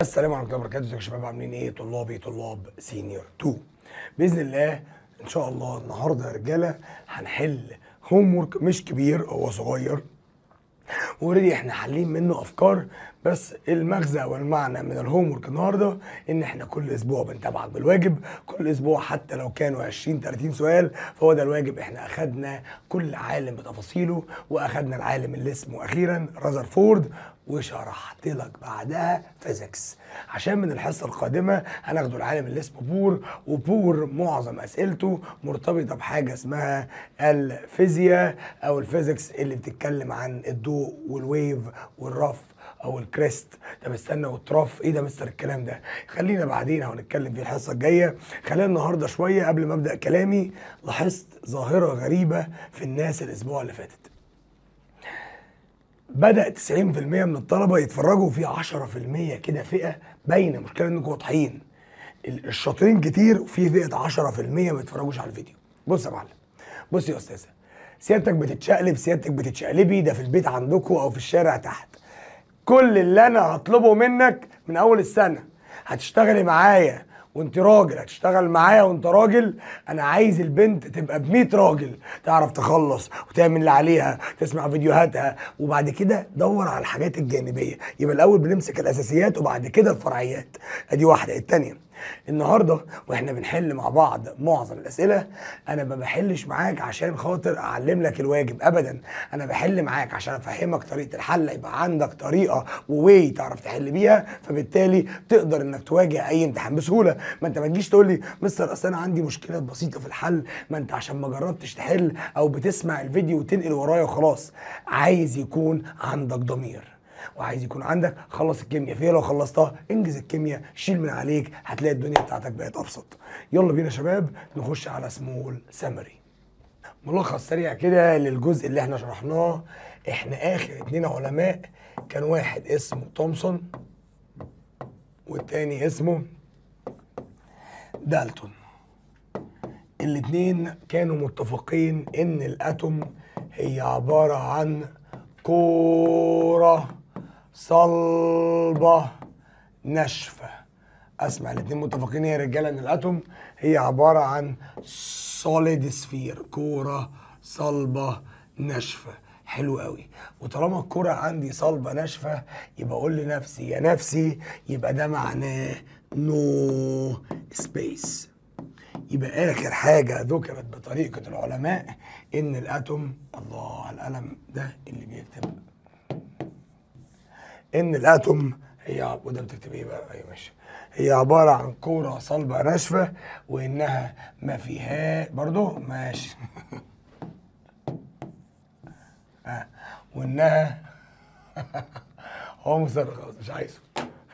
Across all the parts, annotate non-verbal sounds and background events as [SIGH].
السلام عليكم ورحمة الله وبركاته. ازيكم يا شباب عاملين إيه؟ طلابي طلاب senior 2 بإذن الله إن شاء الله النهارده يا رجالة هنحل home مش كبير هو صغير. already إحنا حالين منه أفكار بس المغزى والمعنى من ال homework النهارده إن إحنا كل أسبوع بنتابعك بالواجب كل أسبوع حتى لو كانوا 20 30 سؤال فهو ده الواجب. إحنا أخدنا كل عالم بتفاصيله وأخدنا العالم اللي اسمه أخيرا رذرفورد وشرحت لك بعدها physics. عشان من الحصة القادمة هناخده العالم اللي اسمه بور وبور معظم أسئلته مرتبطة بحاجة اسمها الفيزياء أو ال physics اللي بتتكلم عن الضوء وال wave وال trough أو ال crest. طب استنى وال trough إيه ده مستر الكلام ده؟ خلينا بعدين هنتكلم فيه الحصة الجاية. خلينا النهارده شوية قبل ما أبدأ كلامي لاحظت ظاهرة غريبة في الناس الأسبوع اللي فاتت. بدأ 90% من الطلبة يتفرجوا في 10% كده فئة باينة. مشكلة إنكم واضحين. ال- الشاطرين كتير وفي فئة 10% ما بيتفرجوش على الفيديو. بص يا معلم. بص يا أستاذة. سيادتك بتتشقلب سيادتك بتتشقلبي. ده في البيت عندكم أو في الشارع تحت. كل اللي أنا هطلبه منك من أول السنة. هتشتغلي معايا وأنت راجل هتشتغل معايا وأنت راجل. أنا عايز البنت تبقى ب 100 راجل تعرف تخلص وتعمل اللي عليها تسمع فيديوهاتها. وبعد كده دور على الحاجات الجانبية. يبقى الأول بنمسك الأساسيات وبعد كده الفرعيات. أدي واحدة التانية. النهارده وإحنا بنحل مع بعض معظم الأسئلة أنا ما بحلش معاك عشان خاطر أعلم لك الواجب ابدا. أنا بحل معاك عشان أفهمك طريقة الحل يبقى عندك طريقة وواي تعرف تحل بيها فبالتالي تقدر إنك تواجه أي امتحان بسهولة. ما أنت ما تجيش تقول لي مستر أصل أنا عندي مشكلات بسيطة في الحل ما أنت عشان ما جربتش تحل أو بتسمع الفيديو وتنقل ورايا وخلاص. عايز يكون عندك ضمير. وعايز يكون عندك خلص الكيمياء فيها لو خلصتها انجز الكيمياء شيل من عليك هتلاقي الدنيا بتاعتك بقت أبسط. يلا بينا يا شباب نخش على small summary ملخص سريع كده للجزء اللي إحنا شرحناه. إحنا آخر اتنين علماء كان واحد اسمه تومسون والتاني اسمه دالتون. الاتنين كانوا متفقين إن الأتوم هي عبارة عن كورة. صلبة ناشفة. أسمع الاتنين متفقين يا رجالة إن الأتوم هي عبارة عن سوليد سفير كورة صلبة ناشفة. حلو قوي. وطالما الكرة عندي صلبة ناشفة يبقى أقول لنفسي يا نفسي يبقى ده معناه no space يبقى آخر حاجة ذكرت بطريقة العلماء إن ال atom الله القلم ده اللي بيكتب. إن ال atom هي وده بتكتب إيه بقى. أيوه ماشي. هي عبارة عن كورة صلبة ناشفة وإنها ما فيها برضو ماشي. [LAUGHS] آه. وإنها [LAUGHS] هو مصر خلاص مش عايزه.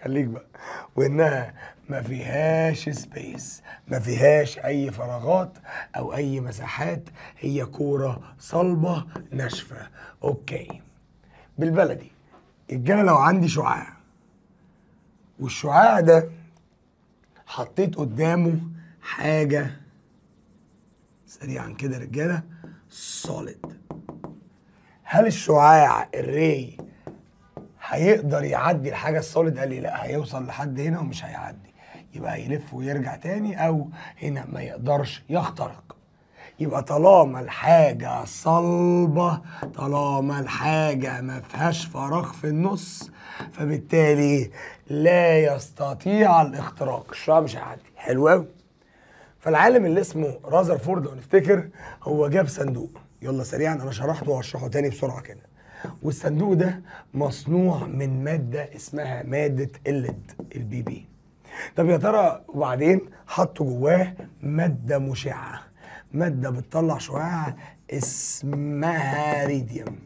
خليك بقى. وإنها ما فيهاش space ما فيهاش أي فراغات أو أي مساحات هي كورة صلبة ناشفة. okay. بالبلدي. يا رجالة لو عندي شعاع والشعاع ده حطيت قدامه حاجة سريعا كده رجالة solid هل الشعاع ال ray هيقدر يعدي الحاجة ال solid قال لي لا هيوصل لحد هنا ومش هيعدي. يبقى هيلف ويرجع تاني أو هنا ما يقدرش يخترق. يبقى طالما الحاجة صلبة طالما الحاجة ما فيهاش فراغ في النص فبالتالي لا يستطيع الاختراق. الشعاع مش هيعدي حلو قوي فالعالم اللي اسمه رازرفورد لو نفتكر هو جاب صندوق. يلا سريعا أنا شرحته وهشرحه تاني بسرعة كده. والصندوق ده مصنوع من مادة اسمها مادة ال lead ال Pb. طب يا ترى وبعدين حطوا جواه مادة مشعة. مادة بتطلع شعاع اسمها radium.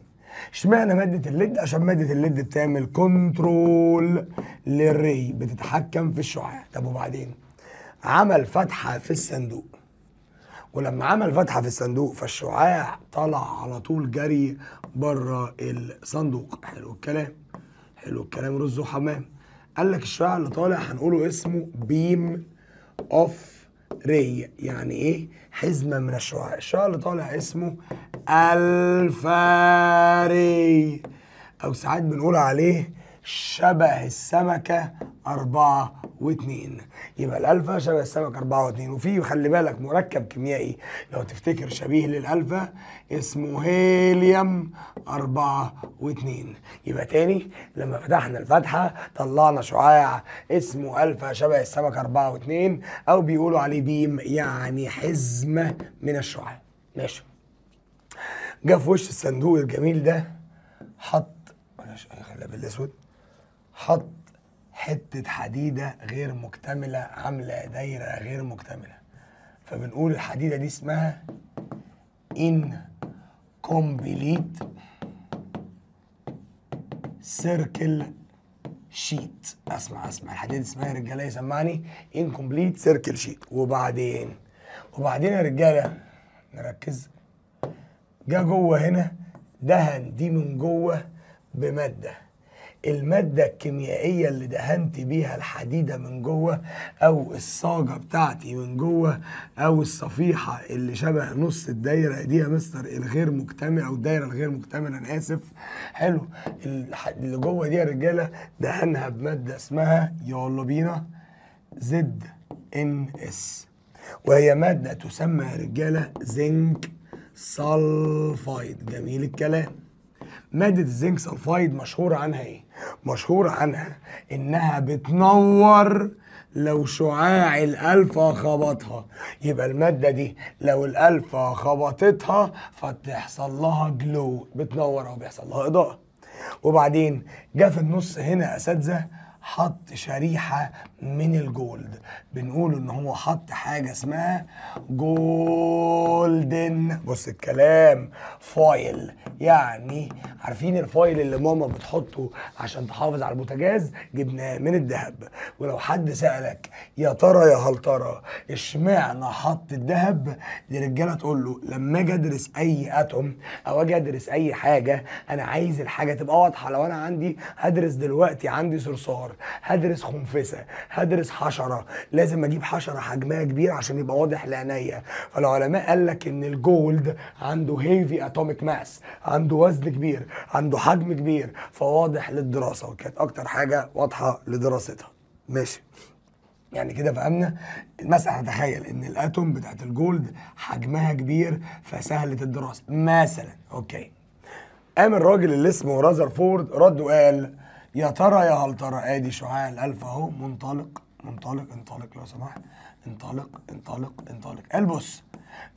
اشمعنى مادة ال lead؟ عشان مادة ال lead بتعمل control لل ray بتتحكم في الشعاع. طب وبعدين؟ عمل فتحة في الصندوق. ولما عمل فتحة في الصندوق فالشعاع طلع على طول جري بره الصندوق. حلو الكلام. حلو الكلام رز وحمام. قال لك الشعاع اللي طالع هنقوله اسمه beam of ray يعني إيه؟ حزمة من الشعاع الشعاع اللي طالع اسمه alpha ray أو ساعات بنقول عليه شبه السمكة أربعة واتنين. يبقى الألفا شبه السمكة أربعة واتنين. وفي خلي بالك مركب كيميائي. لو تفتكر شبيه للألفا اسمه هيليوم أربعة واتنين. يبقى تاني لما فتحنا الفتحة طلعنا شعاع اسمه ألفا شبه السمكة أربعة واتنين أو بيقولوا عليه بيم يعني حزمة من الشعاع. ماشي. جه في وش الصندوق الجميل ده؟ حط خليها بالاسود حط حتة حديدة غير مكتملة عاملة دايرة غير مكتملة. فبنقول الحديدة دي اسمها incomplete circle sheet. أسمع أسمع. الحديدة اسمها يا رجالة يسمعني incomplete circle sheet. وبعدين؟ وبعدين يا رجالة نركز. جه جوه هنا دهن دي من جوه بمادة. المادة الكيميائية اللي دهنت بيها الحديدة من جوه أو الصاجة بتاعتي من جوه أو الصفيحة اللي شبه نص الدايرة دي يا مستر الغير مكتمل أو الدايرة الغير مكتملة أنا آسف. حلو. اللي جوه دي يا رجالة دهنها بمادة اسمها يلا بينا ZnS. وهي مادة تسمى يا رجالة zinc sulfide. جميل الكلام. مادة ال zinc sulfide مشهورة عنها إيه؟ مشهورة عنها إنها بتنور لو شعاع الالفا خبطها. يبقى المادة دي لو الالفا خبطتها فتحصل لها glow بتنور أو بيحصل لها إضاءة. وبعدين جه في النص هنا اساتذه حط شريحة من ال gold. بنقول إن هو حط حاجة اسمها golden. بص الكلام foil. يعني عارفين ال foil اللي ماما بتحطه عشان تحافظ على البوتاجاز؟ جبناه من الذهب. ولو حد سألك يا ترى يا هل ترى اشمعنى حط الذهب؟ دي رجاله تقول له لما أجي أدرس أي atom أو أجي أدرس أي حاجة أنا عايز الحاجة تبقى واضحة. لو أنا عندي هدرس دلوقتي عندي صرصار. هدرس خنفسة هدرس حشرة لازم أجيب حشرة حجمها كبير عشان يبقى واضح لعينيا. فالعلماء قال لك إن ال gold عنده heavy atomic mass عنده وزن كبير عنده حجم كبير فواضح للدراسة. وكانت أكتر حاجة واضحة لدراستها. ماشي. يعني كده فهمنا؟ مثلا تخيل إن ال atom بتاعت ال gold حجمها كبير فسهلة الدراسة. مثلا okay. قام الراجل اللي اسمه رازرفورد رد وقال يا ترى يا هل ترى؟ ادي شعاع الالفا أهو. منطلق. منطلق. انطلق لو سمحت. انطلق. انطلق. انطلق. قال بص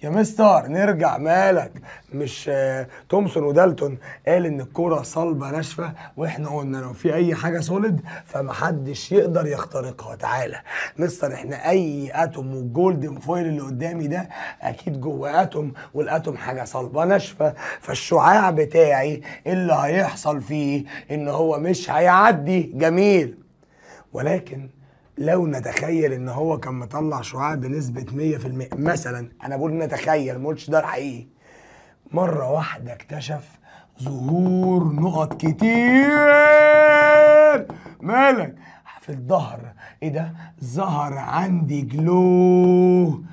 يا مستر نرجع مالك. مش آه، تومسون ودالتون قال إن الكرة صلبة ناشفة وإحنا قلنا لو في أي حاجة solid فمحدش يقدر يخترقها. تعالى مستر إحنا أي أتوم والجولدن فويل اللي قدامي ده أكيد جوه أتوم والأتوم حاجة صلبة ناشفة. فالشعاع بتاعي اللي هيحصل فيه إن هو مش هيعدي. جميل. ولكن لو نتخيل إن هو كان مطلع شعاع بنسبة 100% مثلا أنا بقول نتخيل ما قلتش ده الحقيقي مرة واحدة اكتشف ظهور نقط كتير! مالك؟ في الظهر. إيه ده؟ ظهر عندي glow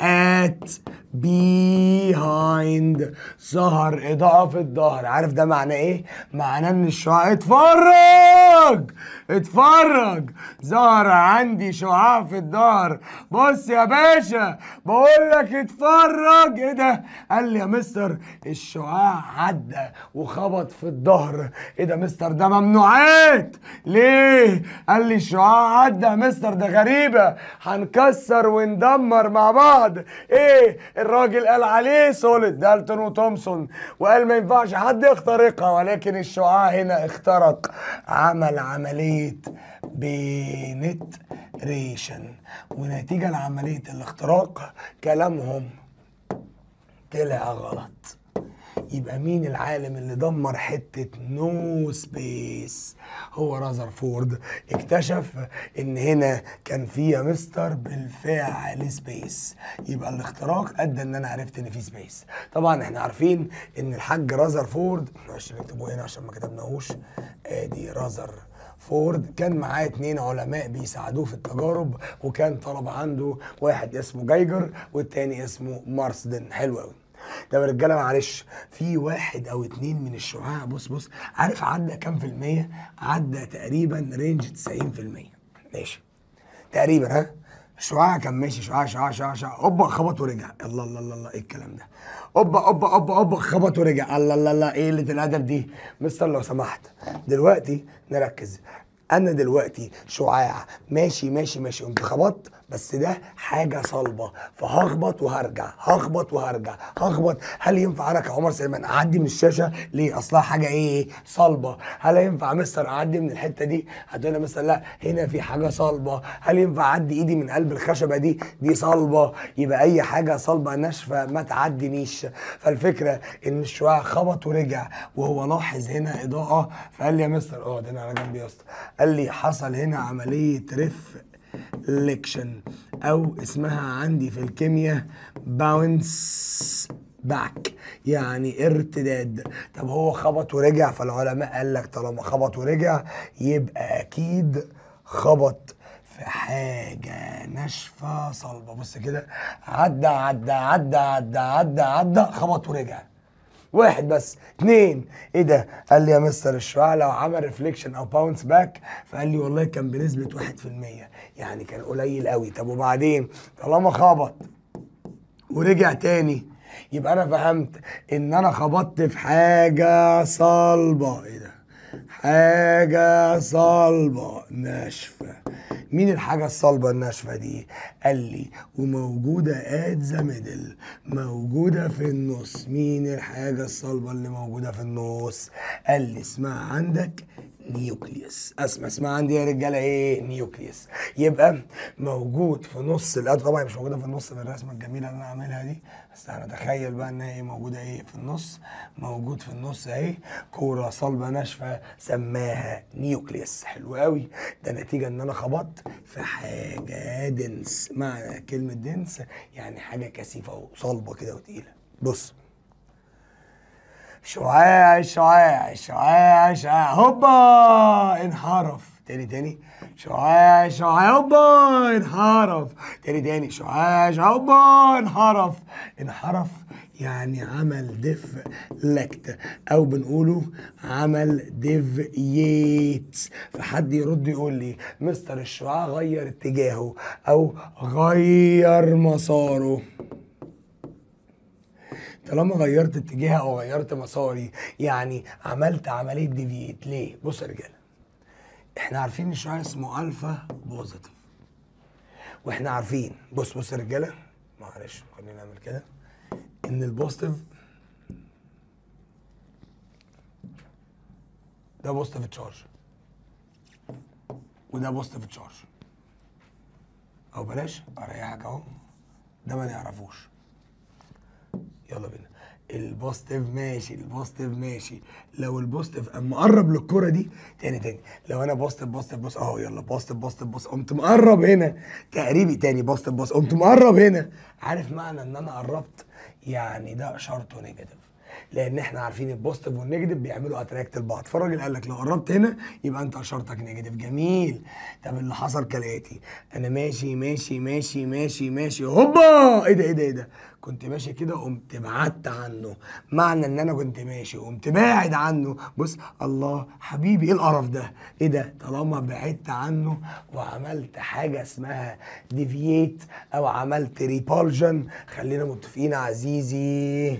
at behind ظهر اضاءة في الظهر عارف ده معناه إيه؟ معناه إن الشعاع اتفرج! اتفرج! ظهر عندي شعاع في الظهر. بص يا باشا بقول لك اتفرج! إيه ده؟ قال لي يا مستر الشعاع عدى وخبط في الظهر. إيه ده مستر؟ ده ممنوعات! ليه؟ قال لي الشعاع عدى يا مستر ده غريبة. هنكسر وندمر مع بعض. إيه؟ الراجل قال عليه solid دالتون وتومسون وقال ما ينفعش حد يخترقها ولكن الشعاع هنا اخترق عمل عملية penetration ونتيجة لعملية الاختراق كلامهم طلع غلط. يبقى مين العالم اللي دمر حتة no space هو رازرفورد اكتشف إن هنا كان في يا مستر بالفعل space يبقى الاختراق أدى إن أنا عرفت إن في space طبعا إحنا عارفين إن الحاج رازرفورد معلش نكتبه هنا عشان ما كتبناهوش. آدي رازر فورد كان معاه اتنين علماء بيساعدوه في التجارب وكان طلب عنده واحد اسمه جايجر والتاني اسمه مارسدن حلو قوي طب يا رجاله معلش في واحد أو اتنين من الشعاع بص بص عارف عدى كام في المية؟ عدى تقريبا range 90% ماشي. تقريبا ها؟ شعاع كان ماشي شعاع شعاع شعاع شعاع اوبا خبط ورجع. الله الله الله الله إيه الكلام ده؟ اوبا اوبا اوبا اوبا خبط ورجع. الله الله الله إيه قلة الأدب دي؟ مستر لو سمحت. دلوقتي نركز. أنا دلوقتي شعاع. ماشي ماشي ماشي. قمت خبطت بس ده حاجة صلبة. فهخبط وهرجع هخبط وهرجع هخبط. هل ينفع أنا كعمر سليمان أعدي من الشاشة؟ ليه؟ أصلها حاجة إيه؟ صلبة. هل ينفع مستر أعدي من الحتة دي؟ هتقول مستر لا هنا في حاجة صلبة. هل ينفع أعدي إيدي من قلب الخشبة دي؟ دي صلبة. يبقى أي حاجة صلبة ناشفة ما تعدينيش فالفكرة إن الشعاع خبط ورجع وهو لاحظ هنا إضاءة فقال لي يا مستر اقعد هنا على جنبي يا اسطى قال لي حصل هنا عملية reflection أو اسمها عندي في الكيمياء bounce back يعني ارتداد. طب هو خبط ورجع؟ فالعلماء قال لك طالما خبط ورجع يبقى أكيد خبط في حاجة ناشفة صلبة. بص كده عدى عدى عدى عدى عدى عدى خبط ورجع. واحد بس. اتنين. إيه ده؟ قال لي يا مستر الشعاع لو عمل reflection أو bounce back فقال لي والله كان بنسبة واحد في المية. يعني كان قليل قوي. طب وبعدين؟ طالما خبط ورجع تاني يبقى أنا فهمت إن أنا خبطت في حاجة صلبة. إيه ده؟ حاجة صلبة ناشفة. مين الحاجة الصلبة الناشفة دي؟ قال لي وموجودة at the middle موجودة في النص. مين الحاجة الصلبة اللي موجودة في النص؟ قال لي اسمها عندك nucleus. أسمع أسمع عندي يا رجالة إيه؟ nucleus. يبقى موجود في نص ال atom طبعا مش موجودة في النص بالرسمة الجميلة اللي أنا عاملها دي. بس أنا اتخيل بقى إنها إيه موجودة إيه؟ في النص. موجود في النص أهي. كورة صلبة ناشفة سماها nucleus. حلو قوي ده نتيجة إن أنا خبطت في حاجة دنس. معنى كلمة دنس يعني حاجة كثيفة وصلبة كده وتقيلة. بص. شعاع شعاع شعاع شعاع. هوبا انحرف. تاني تاني. شعاع شعاع. هوبا انحرف. تاني تاني. شعاع شعاع. هوبا انحرف. انحرف يعني عمل ديف لكت. أو بنقوله عمل deviate فحد يرد يقول لي مستر الشعاع غير اتجاهه أو غير مساره. طالما غيرت اتجاهي أو غيرت مساري يعني عملت عملية deviate ليه؟ بص يا رجالة إحنا عارفين إن الشعاع اسمه alpha positive. وإحنا عارفين بص بص يا رجالة معلش خلينا نعمل كده إن ال positive ده positive charge. وده positive charge. أو بلاش أريحك أهو ده ما نعرفوش. يلا بينا. ال positive ماشي ال positive ماشي. لو ال positive اما قرب للكرة دي تاني تاني. لو أنا positive positive بص أهو يلا. positive positive بص قمت مقرب هنا. تقريبي تاني positive بص قمت مقرب هنا. عارف معنى إن أنا قربت؟ يعني ده اشارته negative. لأن إحنا عارفين ال positive وال negative بيعملوا attract لبعض فالراجل قال لك لو قربت هنا يبقى انت اشارتك negative. جميل. طب اللي حصل كالاتي؟ أنا ماشي ماشي ماشي ماشي ماشي. هوبا! إيه ده إيه ده إيه ده؟ كنت ماشي كده قمت بعدت عنه. معنى ان أنا كنت ماشي وقمت باعد عنه. بص الله حبيبي إيه القرف ده؟ إيه ده؟ طالما بعدت عنه وعملت حاجة اسمها deviate أو عملت repulsion خلينا متفقين عزيزي.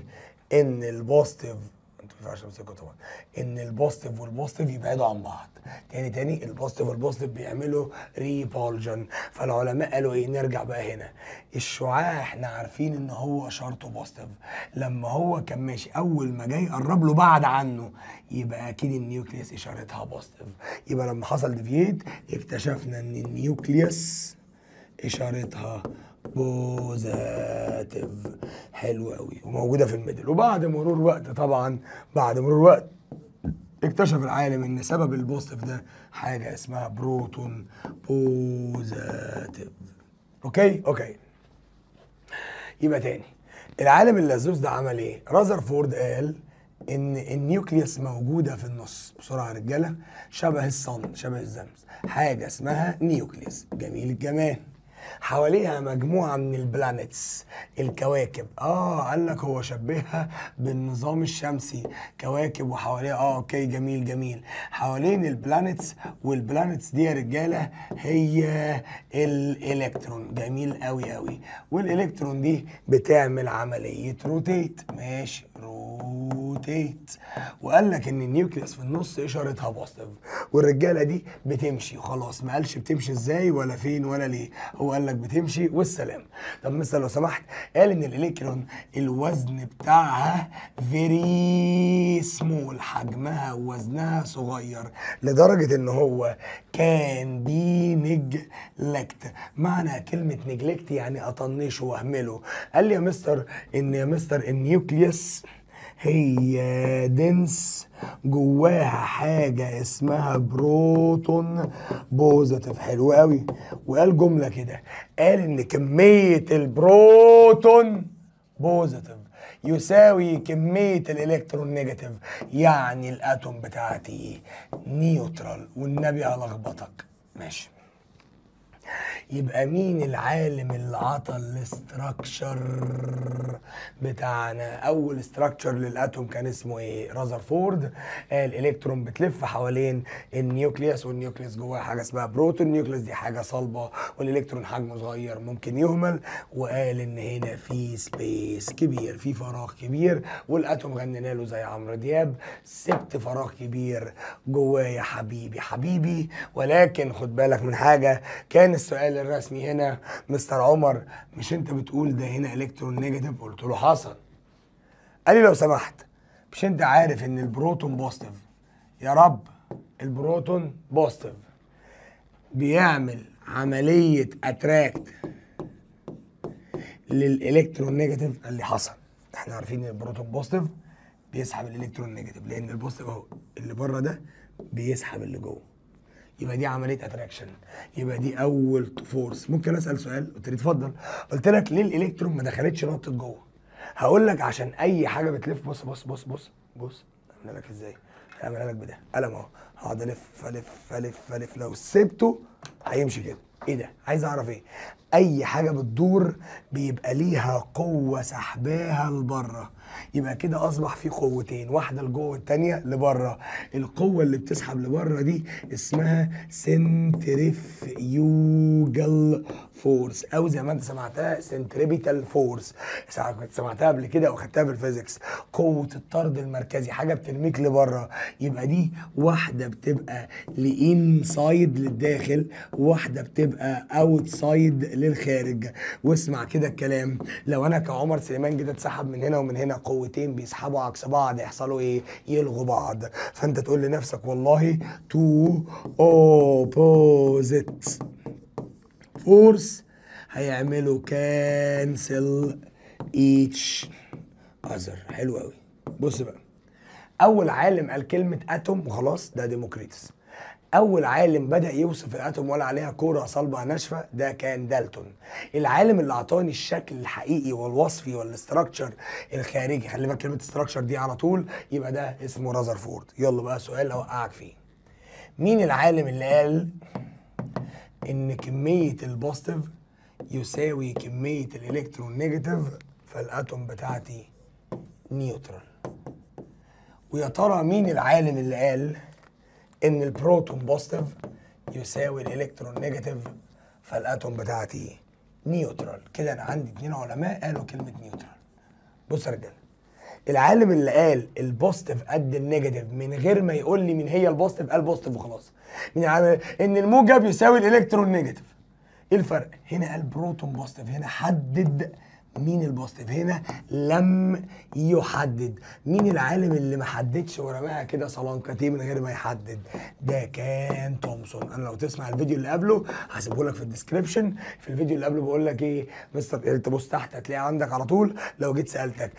إن ال positive أنتوا ما ينفعش تمسكوا طبعا إن ال positive وال positive يبعدوا عن بعض. تاني تاني ال positive وال positive بيعملوا repulsion فالعلماء قالوا إيه؟ نرجع بقى هنا. الشعاع إحنا عارفين إن هو اشارته positive. لما هو كان ماشي أول ما جاي قرب له بعد عنه يبقى أكيد ال nucleus إشارتها positive. يبقى لما حصل deviate اكتشفنا إن ال nucleus إشارتها positive حلو قوي. وموجودة في ال middle. وبعد مرور وقت طبعا بعد مرور وقت اكتشف العالم إن سبب ال positive ده حاجة اسمها proton positive okay؟ okay. يبقى تاني. العالم اللذوذ ده عمل إيه؟ رازرفورد قال إن ال nucleus موجودة في النص. بسرعة يا رجالة. شبه ال sun شبه الشمس. حاجة اسمها nucleus. جميل الجمال. حواليها مجموعة من ال planets الكواكب. آه قال لك هو شبهها بالنظام الشمسي. كواكب وحواليها آه okay جميل جميل. حوالين ال planets وال planets دي يا رجالة هي الإلكترون. جميل قوي قوي والإلكترون دي بتعمل عملية rotate. ماشي rotate. وقال لك إن ال nucleus في النص إشارتها positive والرجالة دي بتمشي. خلاص ما قالش بتمشي إزاي ولا فين ولا ليه. هو قال لك بتمشي والسلام. طب مثلا لو سمحت قال إن الإلكترون الوزن بتاعها very small حجمها ووزنها صغير لدرجة إن هو كان بي neglect معنى كلمة neglect يعني أطنشه وأهمله. قال لي يا مستر إن يا مستر ال nucleus هي dense جواها حاجة اسمها proton. positive حلو قوي. وقال جملة كده. قال إن كمية ال proton positive يساوي كمية ال electron negative يعني ال atom بتاعتي neutral والنبي هلخبطك. ماشي. يبقى مين العالم اللي عطى ال structure بتاعنا؟ أول structure لل atom كان اسمه إيه؟ رازرفورد قال الإلكترون بتلف حوالين ال nucleus وال nucleus جواه حاجة اسمها بروتون. ال nucleus دي حاجة صلبة والإلكترون حجمه صغير ممكن يهمل. وقال إن هنا في space كبير في فراغ كبير. وال atom غنينا له زي عمرو دياب. سبت فراغ كبير جواه يا حبيبي حبيبي. ولكن خد بالك من حاجة كان السؤال الرسمي هنا مستر عمر مش انت بتقول ده هنا electron negative قلت له حصل. قال لي لو سمحت مش انت عارف ان ال proton positive يا رب ال proton positive بيعمل عملية attract لل electron negative قال لي حصل. إحنا عارفين إن ال proton positive بيسحب ال electron negative لأن ال positive أهو اللي بره ده بيسحب اللي جوه. يبقى دي عملية attraction يبقى دي أول force ممكن أسأل سؤال؟ قلت لي اتفضل. قلت لك ليه الإلكترون ما دخلتش نقطة جوه؟ هقول لك عشان أي حاجة بتلف. بص بص بص بص بص. أعملها لك إزاي؟ هعملها لك بده. قلم أهو. هقعد ألف ألف ألف ألف. لو سبته هيمشي كده. إيه ده؟ عايز أعرف إيه؟ أي حاجة بتدور بيبقى ليها قوة سحباها لبره. يبقى كده أصبح في قوتين واحدة لجوه والتانية لبره. القوة اللي بتسحب لبره دي اسمها centrifugal force أو زي ما أنت سمعتها centripetal force سمعتها قبل كده أو خدتها في ال physics. قوة الطرد المركزي حاجة بترميك لبره. يبقى دي واحدة بتبقى ل inside للداخل واحدة بتبقى outside للخارج. واسمع كده الكلام. لو أنا كعمر سليمان جيت أتسحب من هنا ومن هنا قوتين بيسحبوا عكس بعض يحصلوا إيه؟ يلغوا بعض. فأنت تقول لنفسك والله two opposite force هيعملوا cancel each other حلو قوي بص بقى. أول عالم قال كلمة atom وخلاص ده ديموكريتس أول عالم بدأ يوصف ال atom وقال عليها كورة صلبة ناشفة ده كان دالتون. العالم اللي أعطاني الشكل الحقيقي والوصفي وال structure الخارجي خلي بالك كلمة structure دي على طول يبقى ده اسمه رازرفورد يلا بقى سؤال أوقعك فيه. مين العالم اللي قال إن كمية ال positive يساوي كمية ال electron negative فال atom بتاعتي neutral ويا ترى مين العالم اللي قال إن ال proton positive يساوي ال electron negative فال atom بتاعتي neutral كده أنا عندي اتنين علماء قالوا كلمة neutral بص يا رجاله العالم اللي قال ال positive قد ال negative من غير ما يقول لي مين هي ال positive قال positive وخلاص. العالم إن الموجب يساوي ال electron negative إيه الفرق؟ هنا قال proton positive هنا حدد مين ال positive هنا؟ لم يحدد. مين العالم اللي ما حددش ورماها كده صلانكتيه من غير ما يحدد؟ ده كان تومسون. أنا لو تسمع الفيديو اللي قبله هسيبه لك في ال description في الفيديو اللي قبله بقول لك إيه مستر تبص تحت هتلاقيه عندك على طول. لو جيت سألتك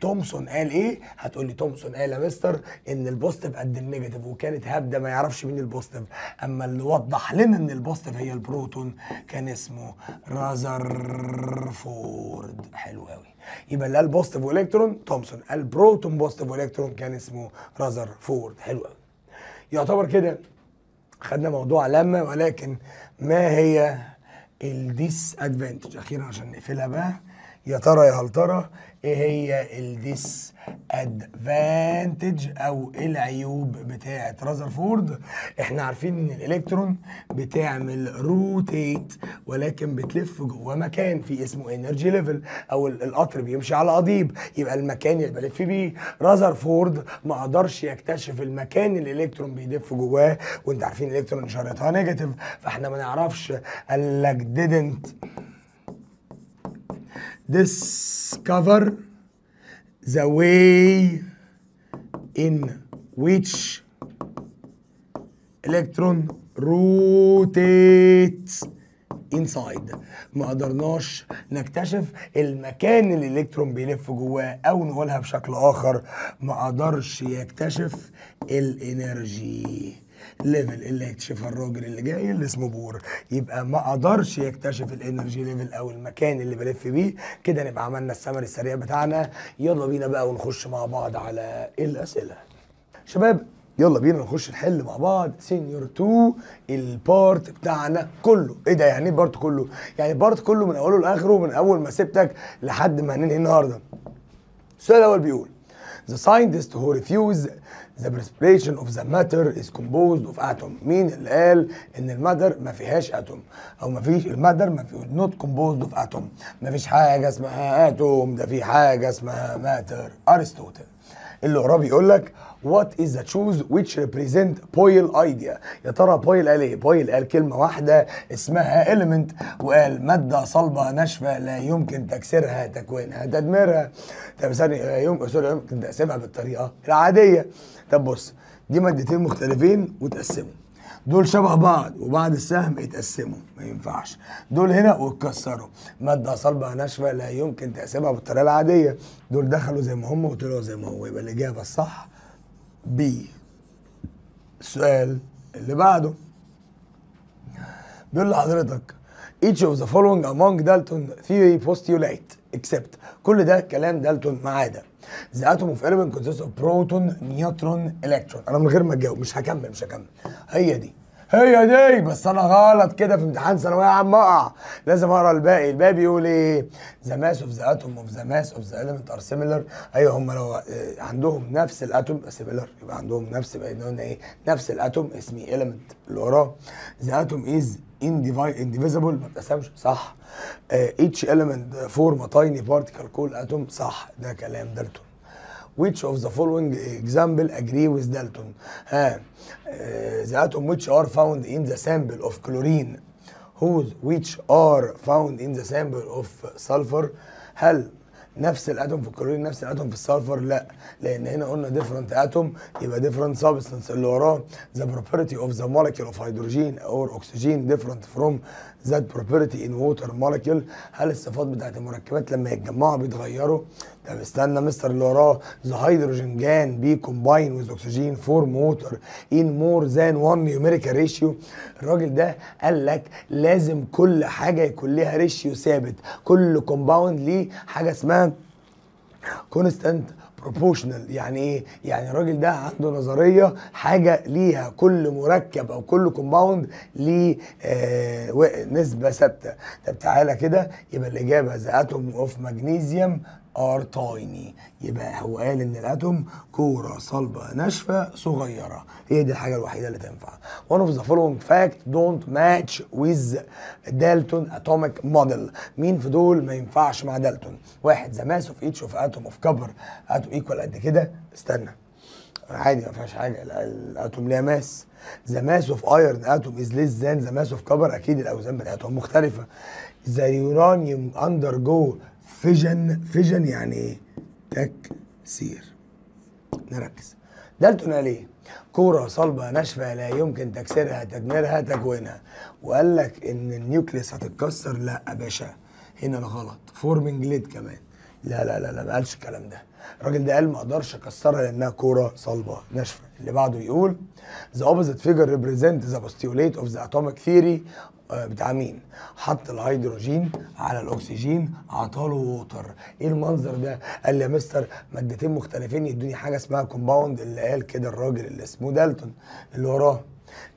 تومسون قال إيه هتقول لي تومسون قال يا مستر إن ال positive قد ال negative وكانت هبدة ما يعرفش مين ال positive. أما اللي وضح لنا إن ال positive هي البروتون كان اسمه رازرفورد. حلو قوي يبقى اللي قال positive والكترون تومسون. قال بروتون positive والكترون كان اسمه رازرفورد حلو قوي يعتبر كده خدنا موضوع لما ولكن ما هي ال disadvantage أخيرا عشان نقفلها بقى. يا ترى يا هل ترى إيه هي ال disadvantage أو العيوب بتاعة رازرفورد إحنا عارفين إن الإلكترون بتعمل rotate ولكن بتلف جوه مكان في اسمه energy level أو ال- القطر بيمشي على قضيب يبقى المكان اللي بلف بيه رازرفورد ما قدرش يكتشف المكان اللي الإلكترون بيلف جواه وأنت عارفين الإلكترون إشارتها negative فإحنا ما نعرفش قال لك didn't discover the way in which electron rotates inside. ما قدرناش نكتشف المكان اللي الإلكترون بيلف جواه أو نقولها بشكل آخر. ما قدرش يكتشف ال energy. level اللي هيكتشفها الراجل اللي جاي اللي اسمه بور. يبقى ما قدرش يكتشف ال energy level أو المكان اللي بلف بيه. كده نبقى عملنا السمري السريع بتاعنا. يلا بينا بقى ونخش مع بعض على الأسئلة. شباب يلا بينا نخش نحل مع بعض. senior 2 ال part بتاعنا كله. إيه ده؟ يعني إيه part كله؟ يعني ال part كله من أوله لآخره من أول ما سبتك لحد ما هننهي النهارده. السؤال الأول بيقول The scientist who refused the precipitation of the matter is composed of atom مين اللي قال ان ال matter ما فيهاش atom أو ما فيش المادر ما فيه not composed of atom. ما فيش حاجة اسمها atom ده في حاجة اسمها matter ارسطوطل اللي وراه بيقول لك what is the choose which represent Boyle idea? يا ترى بويل قال إيه؟ بويل قال كلمة واحدة اسمها element وقال مادة صلبة ناشفة لا يمكن تكسيرها تكوينها تدميرها. طب ثاني لا يمكن سوري يمكن تقسيمها بالطريقة العادية. طب بص دي مادتين مختلفين وتقسموا. دول شبه بعض وبعد السهم اتقسموا ما ينفعش. دول هنا واتكسروا. مادة صلبة ناشفة لا يمكن تقسيمها بالطريقة العادية. دول دخلوا زي ما هم وطلعوا زي ما هو. يبقى الإجابة الصح بي السؤال اللي بعده. بيقول لحضرتك each of the following among Dalton theory postulate except كل ده كلام دالتون ما عدا. The atom of element consists of proton neutron electron. أنا من غير ما أجاوب مش هكمل مش هكمل. هي دي. هي دي! بس أنا غلط كده في امتحان ثانوية عامة. اقع لازم أقرأ الباقي. الباقي بيقول إيه؟ The mass of the atom of the mass of the element are similar. أيوه هم لو آه، عندهم نفس الأتوم similar. يبقى عندهم نفس يبقى قلنا إيه؟ نفس الأتوم اسمه element. اللي وراه. Atom is indivi- indivisible ما بتقسمش صح آه، each element form a tiny particle called atom صح ده كلام دالتون which of the following example agree with Dalton ها آه، the atom which are found in the sample of chlorine whose which are found in the sample of sulfur هل نفس الاتوم في الكلورين نفس الاتوم في السلفر لا لأن هنا قلنا different atom يبقى different substance اللي وراه the property of the molecule of hydrogen or oxygen different from that property in water molecule. هل الصفات بتاعت المركبات لما يتجمعوا بيتغيروا؟ طب استنى مستر اللي وراه the hydrogen can be combined with oxygen form water in more than one numerical ratio. الراجل ده قال لك لازم كل حاجة يكون ليها ratio ثابت كل compound ليه حاجة اسمها constant proportional يعني إيه؟ يعني الراجل ده عنده نظرية حاجة ليها كل مركب أو كل compound ليه آه نسبة ثابتة. طب تعالى كده يبقى الإجابة the atom of magnesium are tiny. يبقى هو قال إن ال atom كورة صلبة ناشفة صغيرة. هي دي الحاجة الوحيدة اللي تنفع. One of the following fact don't match with Dalton atomic model. مين في دول ما ينفعش مع دالتون واحد the mass of each of atom of copper. Atom equal قد كده؟ استنى. عادي ما فيهاش حاجة. ال- ال atom ليها mass the mass of iron atom is less than the mass of copper أكيد الأوزان بتاعتهم مختلفة. the uranium undergo fission fission يعني إيه تكسير. نركز. دالتون قال إيه كورة صلبة ناشفة لا يمكن تكسيرها تدميرها تكوينها. وقال لك إن ال nucleus هتتكسر؟ لا يا باشا. هنا الغلط. forming lead كمان. لا لا لا لا ما قالش الكلام ده. الراجل ده قال ما أقدرش اكسرها لأنها كورة صلبة ناشفة. اللي بعده يقول opposite figure represent the postulate of the atomic theory آه، بتاع مين حط الهيدروجين على الأكسجين عطاله water إيه المنظر ده؟ قال لي يا مستر مادتين مختلفين يدوني حاجة اسمها compound اللي قال كده الراجل اللي اسمه دالتون اللي وراه.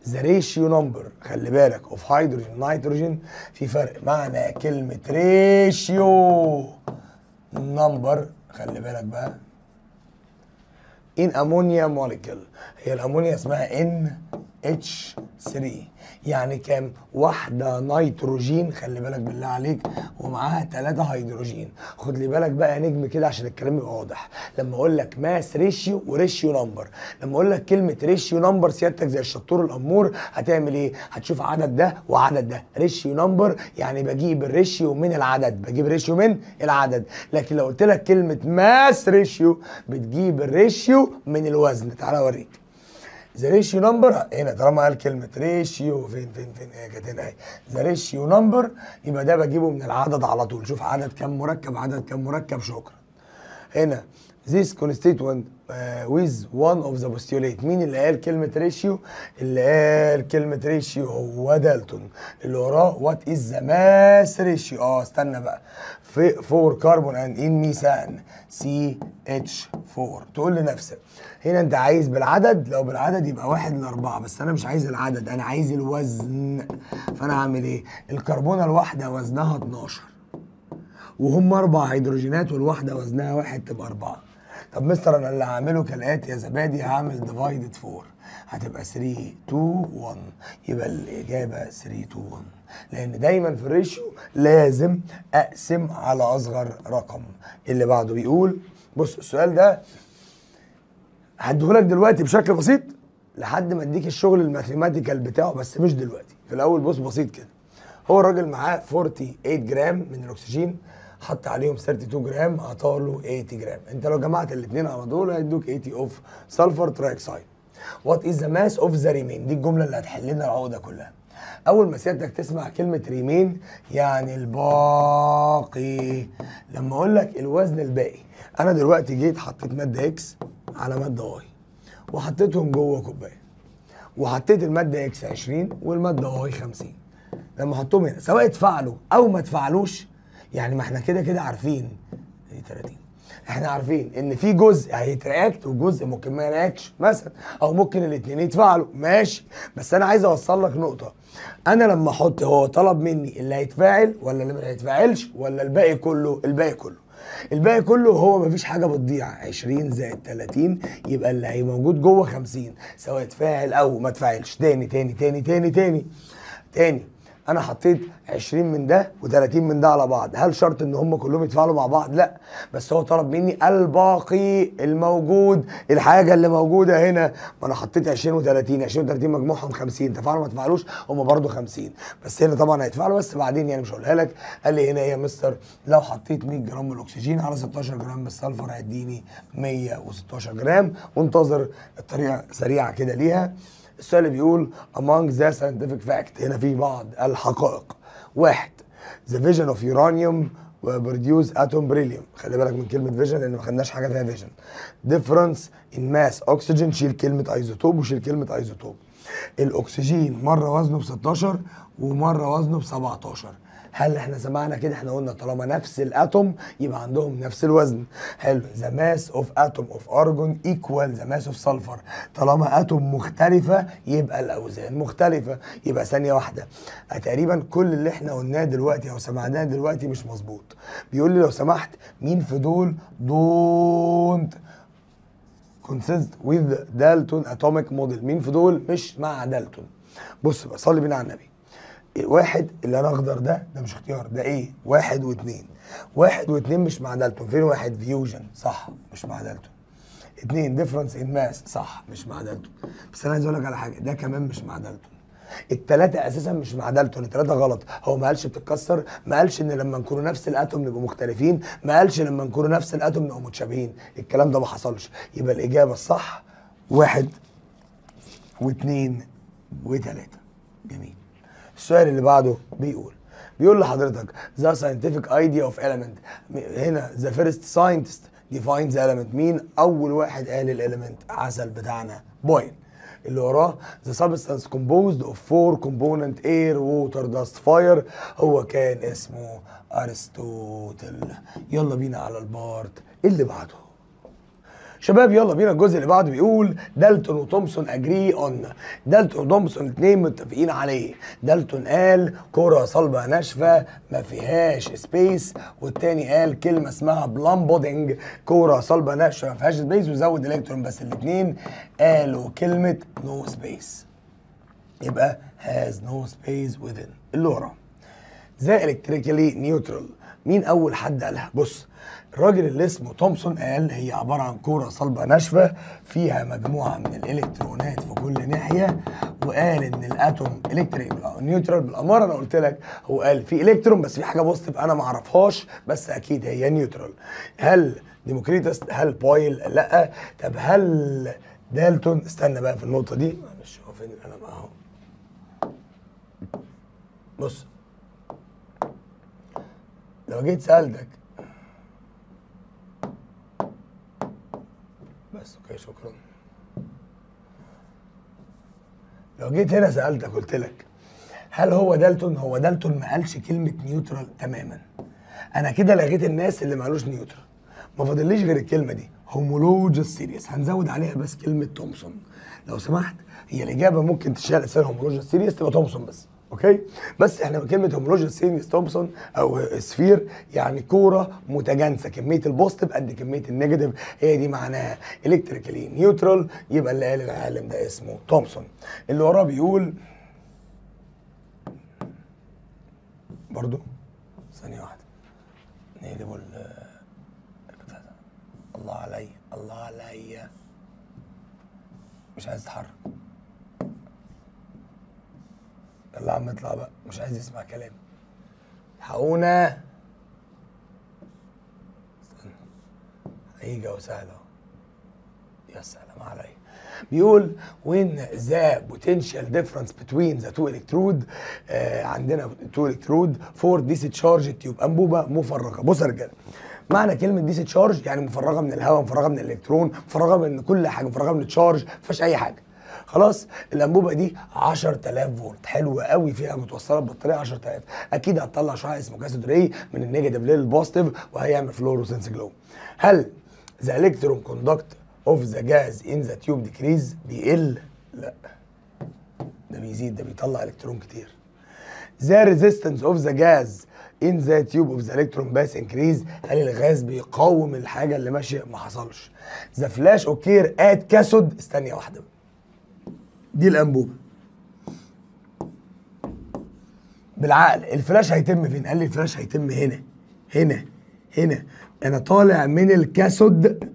the ratio number خلي بالك of hydrogen nitrogen في فرق. معنى كلمة ratio number خلي بالك بقى. in ammonia molecule هي الأمونيا اسمها NH 3 يعني كام؟ واحدة نيتروجين خلي بالك بالله عليك ومعاها ثلاثة هيدروجين. خد لي بالك بقى يا نجم كده عشان الكلام يبقى واضح. لما أقول لك mass ratio و ratio number لما أقول لك كلمة ratio number سيادتك زي الشطور الأمور هتعمل إيه؟ هتشوف عدد ده وعدد ده. ratio number يعني بجيب ال ratio من العدد. بجيب ال ratio من العدد. لكن لو قلت لك كلمة mass ratio بتجيب ال ratio من الوزن. تعالى أوريك. the ratio number هنا طالما قال كلمة ratio فين فين فين إيه كانت هنا أهي. the ratio number يبقى ده بجيبه من العدد على طول. شوف عدد كام مركب عدد كام مركب شكرا. هنا this constituent uh, with one of the postulate. مين اللي قال كلمة ratio؟ اللي قال كلمة ratio هو دالتون. اللي وراه what is the mass ratio آه استنى بقى. for carbon and in methane CH4 تقول لنفسك. هنا انت عايز بالعدد لو بالعدد يبقى واحد لأربعة بس أنا مش عايز العدد أنا عايز الوزن. فأنا هعمل إيه؟ الكربونة الواحدة وزنها 12 وهم أربع هيدروجينات والواحدة وزنها واحد تبقى أربعة. طب مستر أنا اللي هعمله كالآتي يا زبادي هعمل divided 4 هتبقى 3 2 1 يبقى الإجابة 3 2 1 لأن دايما في ال ratio لازم أقسم على أصغر رقم. اللي بعده بيقول بص السؤال ده هديهولك دلوقتي بشكل بسيط لحد ما اديك الشغل ال mathematical بتاعه بس مش دلوقتي. في الأول بص بسيط كده. هو الراجل معاه 48 جرام من الأكسجين حط عليهم 32 جرام عطا له 80 جرام. انت لو جمعت الاثنين على دول هيدوك 80 of sulfur trioxide what is the mass of the remain دي الجملة اللي هتحل لنا العقدة كلها. أول ما سيادتك تسمع كلمة remain يعني الباقي. لما أقول لك الوزن الباقي أنا دلوقتي جيت حطيت مادة X على ماده Y وحطيتهم جوه كوباية. وحطيت المادة X 20 والمادة Y 50 لما احطهم هنا سواء اتفعلوا أو ما اتفعلوش يعني ما إحنا كده كده عارفين. دي 30 إحنا عارفين إن في جزء هيتراكت وجزء ممكن ما يراكتش مثلا أو ممكن الاثنين يتفاعلوا ماشي. بس أنا عايز أوصل لك نقطة. أنا لما أحط هو طلب مني اللي هيتفاعل ولا اللي ما هيتفاعلش ولا الباقي كله؟ الباقي كله. الباقي كله هو مفيش حاجة بتضيع. 20 زائد 30 يبقى اللي هي موجود جوه 50 سواء اتفاعل أو ما اتفاعلش. تاني تاني تاني تاني تاني تاني. أنا حطيت 20 من ده و30 من ده على بعض. هل شرط ان هم كلهم يتفاعلوا مع بعض؟ لا. بس هو طلب مني الباقي الموجود الحاجة اللي موجودة هنا. ما أنا حطيت 20 و30 20 و30 مجموعهم 50 تفاعلوا ما تفاعلوش هم برضو 50 بس هنا طبعا هيتفاعلوا بس بعدين يعني مش هقولها لك. قال لي هنا إيه يا مستر لو حطيت 100 جرام من الأكسجين على 16 جرام من ال sulfur هيديني 116 جرام. وانتظر الطريقة سريعة كده ليها. السؤال اللي بيقول among the scientific fact هنا في بعض الحقائق. واحد the fission of uranium produce atom beryllium. خلي بالك من كلمة fission لأن ما خدناش حاجة فيها fission. Difference in mass. Oxygen شيل كلمة isotope وشيل كلمة isotope الأكسجين مرة وزنه ب 16 ومرة وزنه ب 17 هل إحنا سمعنا كده؟ إحنا قلنا طالما نفس ال atom يبقى عندهم نفس الوزن. حلو. the mass of atom of argon equal the mass of sulfur طالما atom مختلفة يبقى الأوزان مختلفة. يبقى ثانية واحدة. تقريبا كل اللي إحنا قلناه دلوقتي أو سمعناه دلوقتي مش مظبوط. بيقول لي لو سمحت مين في دول don't consist with Dalton atomic model مين في دول مش مع دالتون بص بقى صلي بينا على النبي. واحد اللي أنا اخضر ده ده مش اختيار ده إيه؟ واحد واثنين واحد واثنين مش مع دالتون. فين واحد؟ fission. صح مش مع دالتون. اتنين difference in mass صح مش مع دالتون. بس أنا عايز أقول لك على حاجة ده كمان مش مع دالتون. التلاتة أساسا مش مع دالتون التلاتة غلط. هو ما قالش بتتكسر ما قالش إن لما نكونوا نفس ال atom نبقوا مختلفين ما قالش لما نكونوا نفس ال atom نبقوا متشابهين. الكلام ده ما حصلش. يبقى الإجابة الصح واحد واثنين وثلاثة جميل. السؤال اللي بعده بيقول بيقول لحضرتك the scientific idea of element. هنا first scientist defines the element. مين أول واحد قال ال element عسل بتاعنا. بويل اللي وراه the substance composed of four component air water dust fire. هو كان اسمه ارسطوطل يلا بينا على ال part اللي بعده. شباب يلا بينا. الجزء اللي بعده بيقول دالتون وتومسون agree on. دالتون وتومسون الاثنين متفقين عليه. دالتون قال كرة صلبة ناشفة ما فيهاش space والتاني قال كلمة اسمها plum pudding كرة صلبة ناشفة ما فيهاش space وزود الكترون بس الاثنين قالوا كلمة no space يبقى has no space within. اللي وراه the electrically neutral مين أول حد قالها؟ بص الراجل اللي اسمه تومسون قال هي عبارة عن كورة صلبة ناشفة فيها مجموعة من الإلكترونات في كل ناحية وقال إن ال atom electric neutral بالأمارة أنا قلت لك هو قال في إلكترون بس في حاجة positive أنا ما أعرفهاش بس أكيد هي neutral. هل ديموكريتس هل بويل؟ لأ. طب هل دالتون؟ استنى بقى في النقطة دي. معلش هو فين القلم أهو. بص. لو جيت سألتك بس okay شكرا. لو جيت هنا سألتك قلت لك هل هو دالتون؟ هو دالتون ما قالش كلمة neutral تماما. أنا كده لغيت الناس اللي ما قالوش neutral. ما فاضليش غير الكلمة دي هومولوجيس سيريس هنزود عليها بس كلمة تومسون. لو سمحت هي الإجابة ممكن تشال اسمها هومولوجيس سيريس تبقى تومسون بس. okay؟ بس إحنا كلمة هومولوجيس سيريس تومسون أو sphere يعني كورة متجانسة. كمية ال positive قد كمية ال negative. هي دي معناها electrically neutral يبقى اللي قال العالم ده اسمه تومسون اللي وراه بيقول برضو. ثانية واحدة. نقلبوا ال الله عليا الله عليا. مش عايز اتحرك يلا يا عم اطلع بقى مش عايز يسمع كلامي. الحقونا. هيجي أهو سهل أهو. يا سلام عليا. بيقول the potential difference between the two electrode آه عندنا two electrode for discharge tube. أنبوبة مفرغه بص يا رجالة. معنى كلمة ديسشارج يعني مفرغه من الهواء مفرغه من الإلكترون مفرغه من كل حاجة مفرغه من التشارج ما فيهاش أي حاجة. خلاص الانبوبه دي 10000 فولت. حلوة قوي فيها متوصلة ببطارية 10000 أكيد هتطلع شعاع اسمه cathode ray من ال negative لل positive وهيعمل fluorescence glow. هل the electron conduct of the gas in the tube decrease بيقل؟ لا. ده بيزيد ده بيطلع إلكترون كتير. the resistance of the gas in the tube of the electron pass increase. هل الغاز بيقاوم الحاجة اللي ماشية؟ ما حصلش. the flash occur at cathode. استني واحدة. دي الأنبوبة. بالعقل الفلاش هيتم فين؟ قال لي الفلاش هيتم هنا هنا هنا. أنا طالع من ال cathode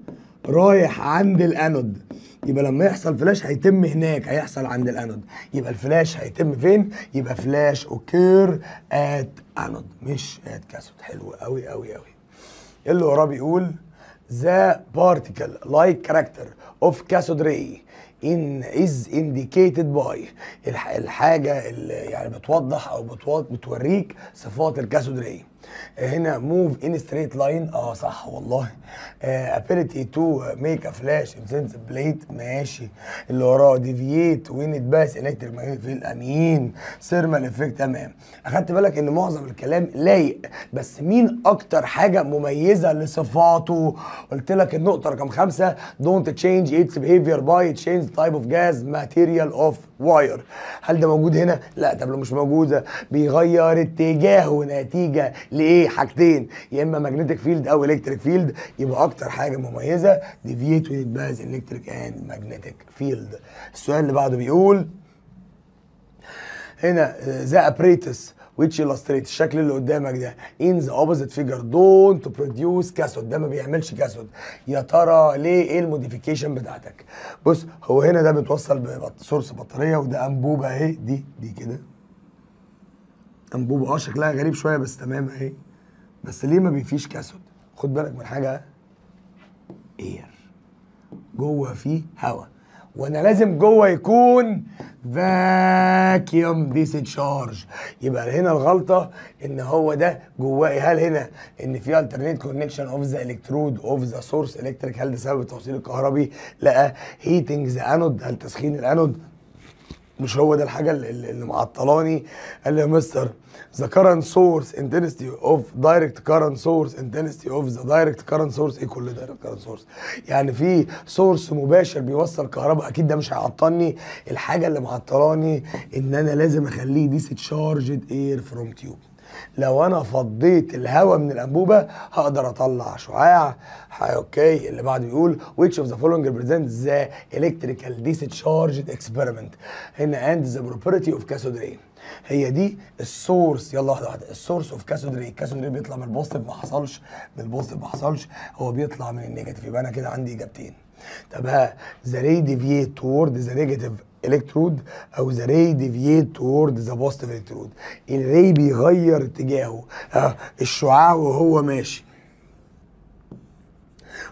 رايح عند الأنود. يبقى لما يحصل فلاش هيتم هناك هيحصل عند الأنود. يبقى الفلاش هيتم فين؟ يبقى flash occur at anode مش at cathode حلو قوي قوي قوي اللي وراه بيقول the particle like character of cathode ray is indicated by الح- الحاجة اللي يعني بتوضح بتو- بتوريك صفات ال cathode ray هنا move in straight line آه صح والله. ability to make a flash in ZnS plate ماشي. اللي وراه deviate when it pass electric field. آمين. thermal effect تمام. أخدت بالك إن معظم الكلام لايق بس مين أكتر حاجة مميزة لصفاته؟ قلت لك النقطة رقم خمسة. don't change its behavior by change type of gas material of wire هل ده موجود هنا؟ لا طب لو مش موجودة بيغير اتجاهه نتيجة لايه حاجتين؟ يا إما magnetic field أو electric field يبقى أكتر حاجة مميزة it pass electric and magnetic field. السؤال اللي بعده بيقول هنا the apparatus which illustrate الشكل اللي قدامك ده. In the opposite figure don't produce cathode ده ما بيعملش cathode يا ترى ليه؟ إيه ال modification بتاعتك؟ بص هو هنا ده بيتوصل ب source بطارية وده أنبوبة أهي. دي دي كده. انبوبه آه شكلها غريب شوية بس تمام أهي. بس ليه ما بيفيش cathode؟ خد بالك من حاجة. air جوه فيه هواء وأنا لازم جوه يكون vacuum discharge يبقى هنا الغلطة إن هو ده جواه. هل هنا إن في alternate connection of the electrode of the source electric هل ده سبب التوصيل الكهربي؟ لا. heating the anode هل تسخين الانود مش هو ده الحاجة اللي, اللي معطلاني؟ قال لي يا مستر the current source intensity of direct current source intensity of the direct current source إيه كل direct current source يعني في source مباشر بيوصل كهرباء أكيد ده مش هيعطلني. الحاجة اللي معطلاني إن أنا لازم أخليه discharged air from tube لو أنا فضيت الهواء من الأنبوبة هقدر أطلع شعاع. okay. اللي بعده بيقول which of the following represents the electrical discharged experiment هنا and the property of cathode ray هي دي ال source يلا واحدة واحدة. ال source of cathode ray ray بيطلع من ال positive ما حصلش. من ال positive ما حصلش. هو بيطلع من ال negative. يبقى أنا كده عندي إجابتين. طب ها the ray deviate toward the negative electrode أو the ray deviate toward the positive electrode ال ray بيغير اتجاهه. ها الشعاع وهو ماشي.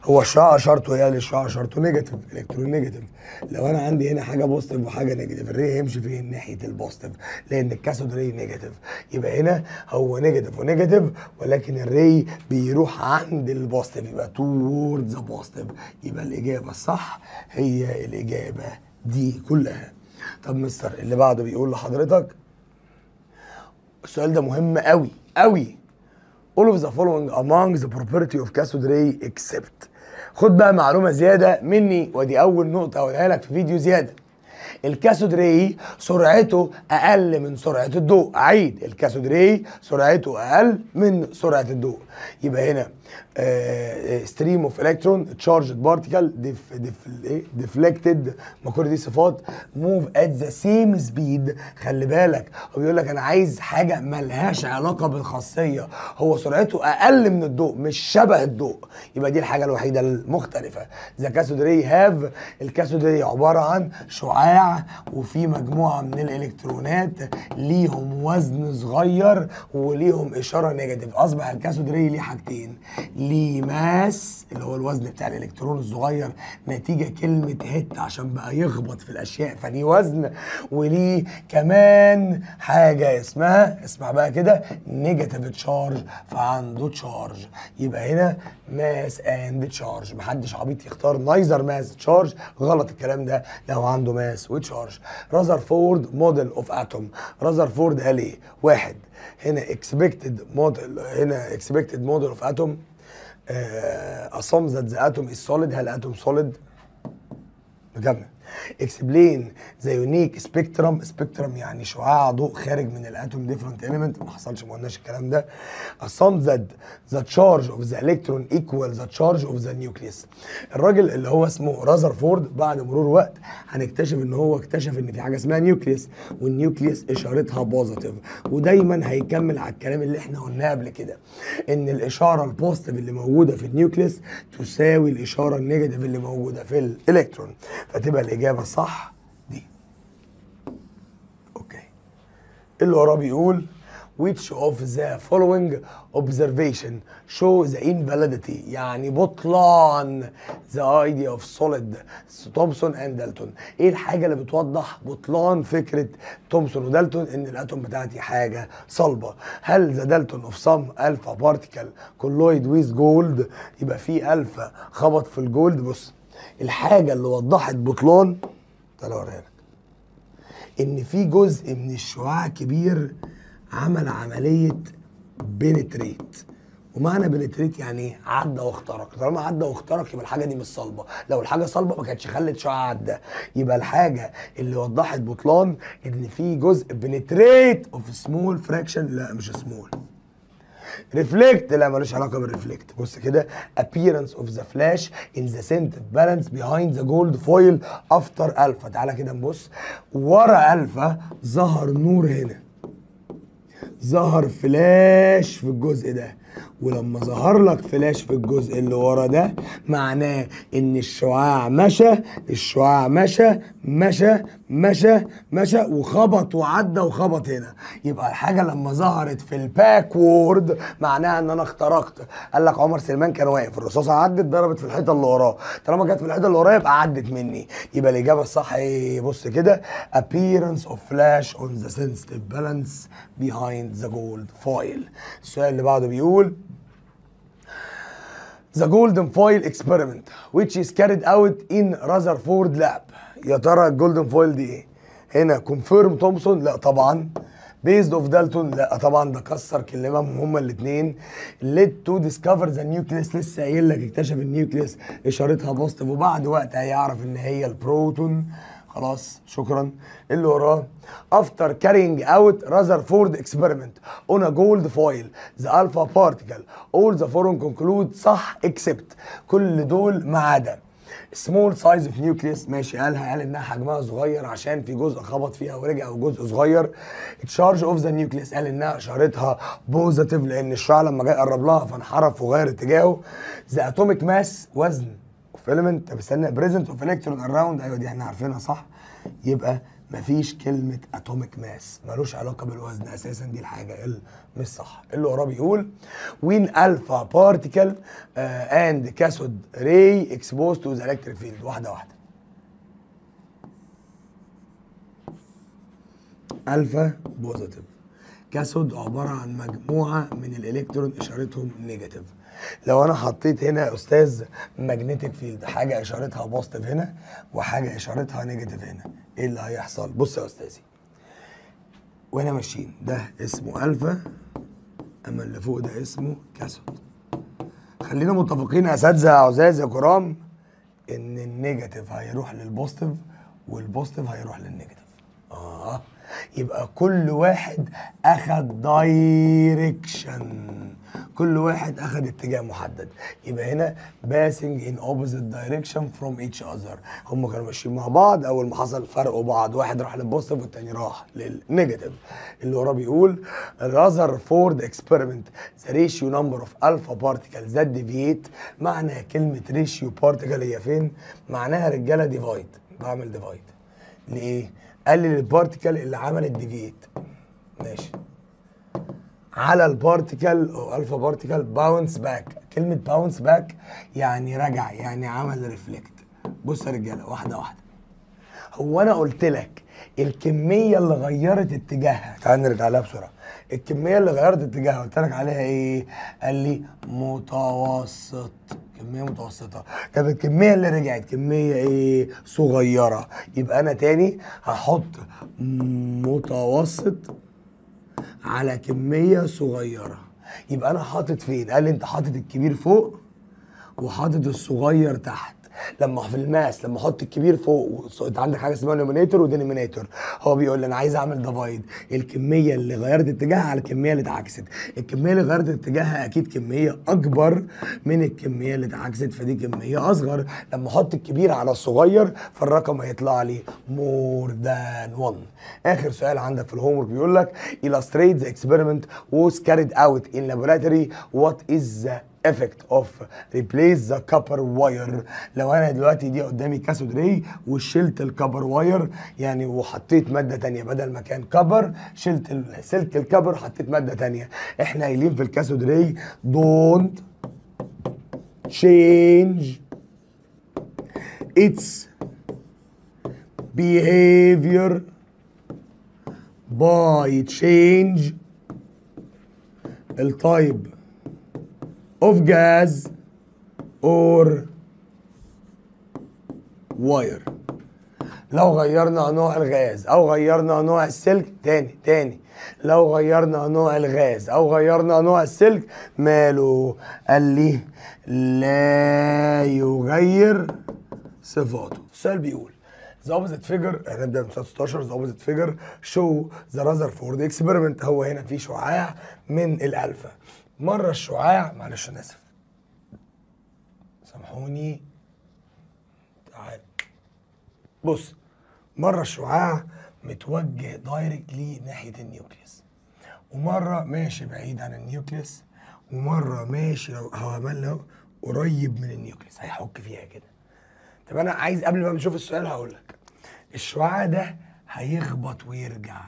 هو الشعاع أشارته هي الشعاع أشارته negative electron negative لو أنا عندي هنا حاجة positive وحاجة negative ال ray هيمشي فين؟ ناحية ال positive لأن ال cathode ray negative يبقى هنا هو negative و negative ولكن ال ray بيروح عند ال positive يبقى toward the positive يبقى الإجابة الصح هي الإجابة دي كلها. طب مستر اللي بعده بيقول لحضرتك؟ السؤال ده مهم قوي قوي. All of the following among the property of cathode ray except. خد بقى معلومة زيادة مني ودي أول نقطة اقولها لك في فيديو زيادة. ال cathode ray سرعته أقل من سرعة الضوء. اعيد ال cathode ray سرعته أقل من سرعة الضوء. يبقى هنا stream of electron charged particle deflected ما كل دي صفات. move at the same speed خلي بالك. هو بيقول لك أنا عايز حاجة ملهاش علاقة بالخاصية. هو سرعته أقل من الضوء مش شبه الضوء. يبقى دي الحاجة الوحيدة المختلفة. the cathode ray have ال cathode ray عبارة عن شعاع وفي مجموعة من الإلكترونات. ليهم وزن صغير وليهم إشارة negative أصبح ال cathode ray ليه حاجتين. ليه mass اللي هو الوزن بتاع الإلكترون الصغير نتيجة كلمة heat عشان بقى يخبط في الأشياء فليه وزن؟ وليه كمان حاجة اسمها اسمع بقى كده negative charge فعنده charge يبقى هنا mass and charge محدش عبيط يختار neither mass charge غلط الكلام ده لو عنده mass و charge رذرفورد model of atom رذرفورد قال إيه؟ واحد هنا expected model هنا expected model of atom assumes that the atom is solid هل atom solid نكمل explain the unique spectrum. spectrum يعني شعاع ضوء خارج من ال atom different element ما حصلش ما قلناش الكلام ده. Assume that the charge of the electron equal the charge of the nucleus. الراجل اللي هو اسمه رذرفورد بعد مرور وقت هنكتشف إن هو اكتشف إن في حاجة اسمها nucleus وال nucleus إشارتها positive ودايما هيكمل على الكلام اللي إحنا قلناه قبل كده إن الإشارة ال positive اللي موجودة في ال nucleus تساوي الإشارة ال negative اللي موجودة في الالكترون فتبقى الإجابة الصح دي. okay. اللي وراه بيقول which of the following observation show the invalidity? يعني بطلان. The idea of solid تومسون and دالتون إيه الحاجة اللي بتوضح بطلان فكرة تومسون ودالتون إن ال atom بتاعتي حاجة صلبة؟ هل the deviation of some alpha particle collide with gold يبقى في الفا خبط في ال gold بص. الحاجة اللي وضحت بطلان تعالى اوريها لك. إن في جزء من الشعاع كبير عمل عملية penetrate. ومعنى penetrate يعني إيه؟ عدى واخترق. طالما عدى واخترق يبقى الحاجة دي مش صلبة. لو الحاجة صلبة ما كانتش خلت شعاع عدى. يبقى الحاجة اللي وضحت بطلان إن في جزء penetrate of small fraction لا مش small reflect لا ملوش علاقة بال reflect بص كده appearance of the flash in the center balance behind the gold foil after alpha. تعالى كده نبص. ورا الفا ظهر نور هنا. ظهر فلاش في الجزء ده. ولما ظهر لك فلاش في الجزء اللي ورا ده معناه إن الشعاع مشى الشعاع مشى مشى مشى مشى وخبط وعدى وخبط هنا. يبقى الحاجة لما ظهرت في ال backward معناها إن أنا اخترقت. قال لك عمر سليمان كان واقف الرصاصة عدت ضربت في الحيطة اللي وراه. طالما جت في الحيطة اللي وراه يبقى عدت مني. يبقى الإجابة الصح إيه؟ بص كده appearance of flash on the sensitive balance behind the gold foil. السؤال اللي بعده بيقول The golden foil experiment which is carried out in Rutherford lab. يا ترى ال golden foil دي إيه؟ هنا confirm تومسون لا طبعا. based of دالتون لا طبعا. ده كسر كلامهم هما الاثنين lead to discover the nucleus لسه قايل لك اكتشف ال nucleus إشارتها positive وبعد وقت هيعرف إن هي البروتون. خلاص شكرا. اللي وراه after carrying out Rutherford experiment on a gold foil the alpha particle all the following conclude صح except. كل دول ما عدا. Small size of nucleus ماشي. قالها قال إنها حجمها صغير عشان في جزء خبط فيها ورجع وجزء صغير؟ Charge of the nucleus. قال إنها أشارتها positive لأن الشعاع لما جاي قرب لها فانحرف وغير اتجاهه. The atomic mass وزن. Element طب استنى present of electron around أيوه دي إحنا عارفينها صح؟ يبقى مفيش كلمة atomic mass ملوش علاقة بالوزن أساسا دي الحاجة اللي مش صح. اللي وراه بيقول when alpha particle and cathode ray expose to the electric field واحدة واحدة. alpha positive cathode عبارة عن مجموعة من الإلكترون إشارتهم negative لو أنا حطيت هنا يا أستاذ magnetic field حاجة إشارتها positive هنا وحاجة إشارتها negative هنا إيه اللي هيحصل؟ بص يا أستاذي. وأنا ماشيين ده اسمه الفا أما اللي فوق ده اسمه cathode خلينا متفقين يا أساتذة يا عزاز يا كرام إن ال negative هيروح لل positive وال positive هيروح لل negative آه. يبقى كل واحد أخد direction كل واحد أخد اتجاه محدد. يبقى هنا passing in opposite direction from each other. هم كانوا ماشيين مع بعض. أول ما حصل فرقوا بعض واحد راح لل positive والتاني راح لل negative اللي وراه بيقول Rutherford experiment. The ratio number of alpha particles that deviate. معنى كلمة ratio particle هي فين؟ معناها رجالة divide بعمل divide لإيه؟ قال لل particle اللي عملت deviate ماشي. على ال particle أو alpha particle bounce back كلمة bounce back يعني رجع يعني عمل reflect بص يا رجالة واحدة واحدة. هو أنا قلت لك الكمية اللي غيرت اتجاهها. تعال نرجع لها بسرعة. الكمية اللي غيرت اتجاهها. قلت لك عليها إيه؟ قال لي متوسط. كمية متوسطة. طب الكمية اللي رجعت كمية إيه؟ صغيرة. يبقى أنا تاني هحط متوسط على كمية صغيرة. يبقى أنا حاطط فين؟ قال لي انت حاطط الكبير فوق وحاطط الصغير تحت. لما في ال math لما أحط الكبير فوق انت عندك حاجة اسمها numerator و denominator هو بيقول لي أنا عايز أعمل divide الكمية اللي غيرت اتجاهها على الكمية اللي اتعكست. الكمية اللي غيرت اتجاهها أكيد كمية أكبر من الكمية اللي اتعكست فدي كمية أصغر. لما أحط الكبير على الصغير فالرقم هيطلع لي more than 1 آخر سؤال عندك في ال homework بيقول لك illustrate the experiment was carried out in laboratory. What is the effect of replace the copper wire. لو أنا دلوقتي دي قدامي cathode ray وشلت ال copper wire يعني وحطيت مادة تانية بدل ما كان كبر شلت سلك الكبر حطيت مادة تانية. إحنا قايلين في الكاثود راي don't change its behavior by change التايب of gas or wire. لو غيرنا نوع الغاز أو غيرنا نوع السلك تاني تاني. لو غيرنا نوع الغاز أو غيرنا نوع السلك ماله؟ قال لي لا يغير صفاته. السؤال بيقول The opposite figure هنبدا من 16 The opposite figure show the Rutherford experiment. هو هنا في شعاع من الألفا. مرة الشعاع معلش أنا اسف سامحوني. تعال. بص مرة الشعاع متوجه directly ناحية ال nucleus ومرة ماشي بعيد عن ال nucleus ومرة ماشي لو عمل اهو قريب من ال nucleus. هيحك فيها كده. طب أنا عايز قبل ما نشوف السؤال هقول لك. الشعاع ده هيخبط ويرجع.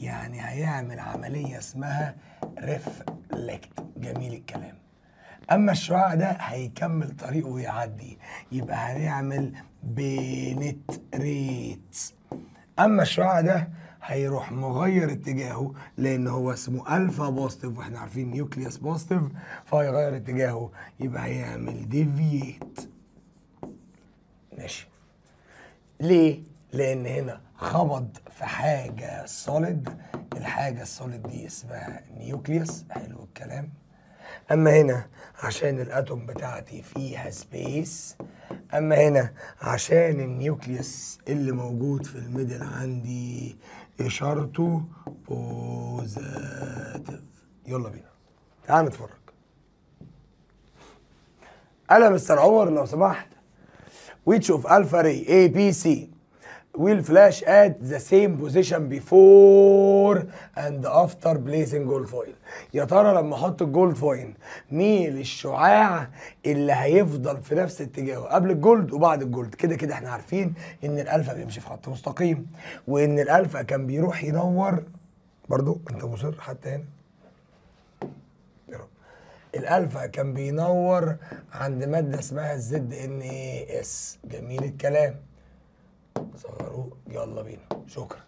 يعني هيعمل عملية اسمها reflect. جميل الكلام. أما الشعاع ده هيكمل طريقه ويعدي. يبقى هنعمل penetrate أما الشعاع ده هيروح مغير اتجاهه لأن هو اسمه alpha positive وإحنا عارفين nucleus positive فهيغير اتجاهه. يبقى هيعمل deviate ماشي. ليه؟ لأن هنا خبط في حاجة solid الحاجة ال solid دي اسمها nucleus حلو الكلام. أما هنا عشان ال atom بتاعتي فيها space أما هنا عشان ال nucleus اللي موجود في ال middle عندي إشارته positive يلا بينا. تعال نتفرج. أنا مستر عمر لو سمحت. Which of alpha ray A B C will flash at the same position before and after placing gold foil. يا ترى لما أحط ال gold foil مين الشعاع اللي هيفضل في نفس اتجاهه قبل ال gold وبعد الجولد كده كده إحنا عارفين إن الالفا بيمشي في خط مستقيم وإن الالفا كان بيروح ينور. برضو أنت مصر حتى هنا. الالفا كان بينور عند مادة اسمها ال ZnS جميل الكلام. صغروه. يلا بينا. شكرا.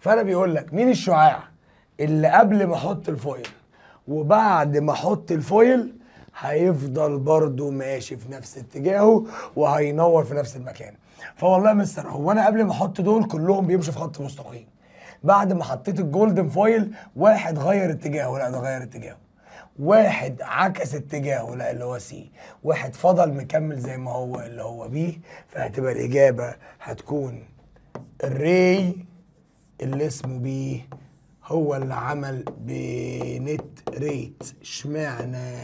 فأنا بيقول لك مين الشعاع اللي قبل ما أحط ال foil وبعد ما أحط الفويل هيفضل برضه ماشي في نفس اتجاهه وهينور في نفس المكان. فوالله يا مستر هو أنا قبل ما أحط دول كلهم بيمشوا في خط مستقيم. بعد ما حطيت ال golden foil واحد غير اتجاهه. لا ده غير اتجاهه. واحد عكس اتجاهه لا اللي هو C واحد فضل مكمل زي ما هو اللي هو بي فهتبقى الإجابة هتكون الري اللي اسمه بي هو اللي عمل بنت ريت اشمعنى؟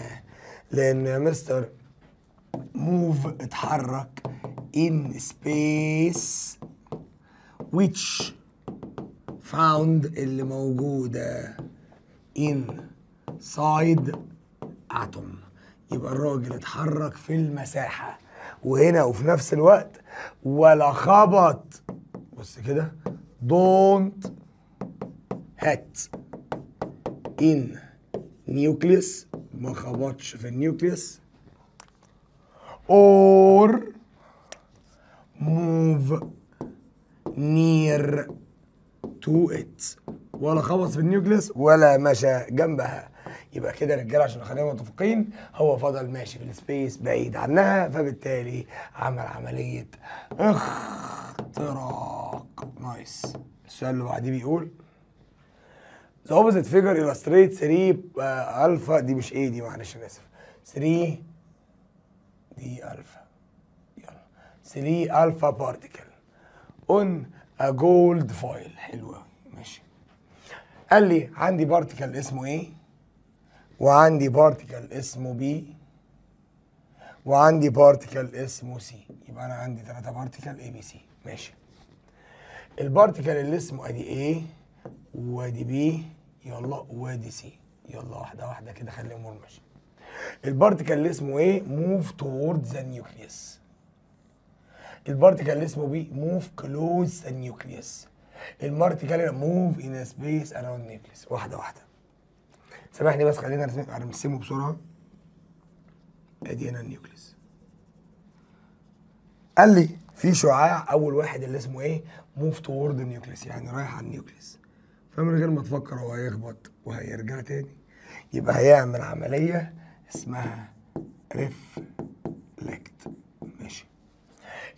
لأن يا مستر موف اتحرك in space which found اللي موجودة inside atom يبقى الراجل اتحرك في المساحة. وهنا وفي نفس الوقت ولا خبط. بص كده. Don't hit. In nucleus. ما خبطش في النيوكليوس or move near to it. ولا خبط في ال nucleus ولا مشى جنبها. يبقى كده يا رجاله عشان خلينا متفقين هو فضل ماشي في ال space بعيد عنها فبالتالي عمل عملية اختراق. nice. السؤال اللي بعديه بيقول The opposite figure illustrates 3 uh, alpha دي مش A دي معلش أنا آسف. 3 دي الفا يلا. 3 alpha particle on a gold foil. حلو ماشي. قال لي عندي particle اسمه A؟ وعندي particle اسمه B وعندي particle اسمه C يبقى أنا عندي ثلاثة particle A B C ماشي. ال particle اللي اسمه أدي A وأدي B يلا وأدي C يلا واحدة واحدة كده خلي الأمور ماشية. ال particle اللي اسمه A move toward the nucleus ال particle اللي اسمه B move close the nucleus ال particle move in space around nucleus واحدة واحدة. سامحني بس خلينا نرسم- نرسمه بسرعة. ادي هنا ال nucleus قال لي في شعاع أول واحد اللي اسمه A؟ move toward ال nucleus يعني رايح على ال nucleus فمن غير ما تفكر هو هيخبط وهيرجع تاني. يبقى هيعمل عملية اسمها reflect ماشي.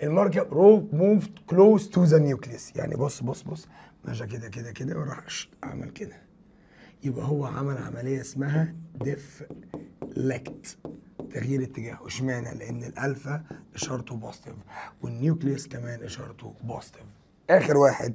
المركب رو move close to the nucleus يعني بص بص بص. ماشي كده كده كده وراح عمل كده. يبقى هو عمل عملية اسمها deflect تغيير اتجاهه اشمعنى؟ لأن الألفا إشارته positive وال nucleus كمان إشارته positive آخر واحد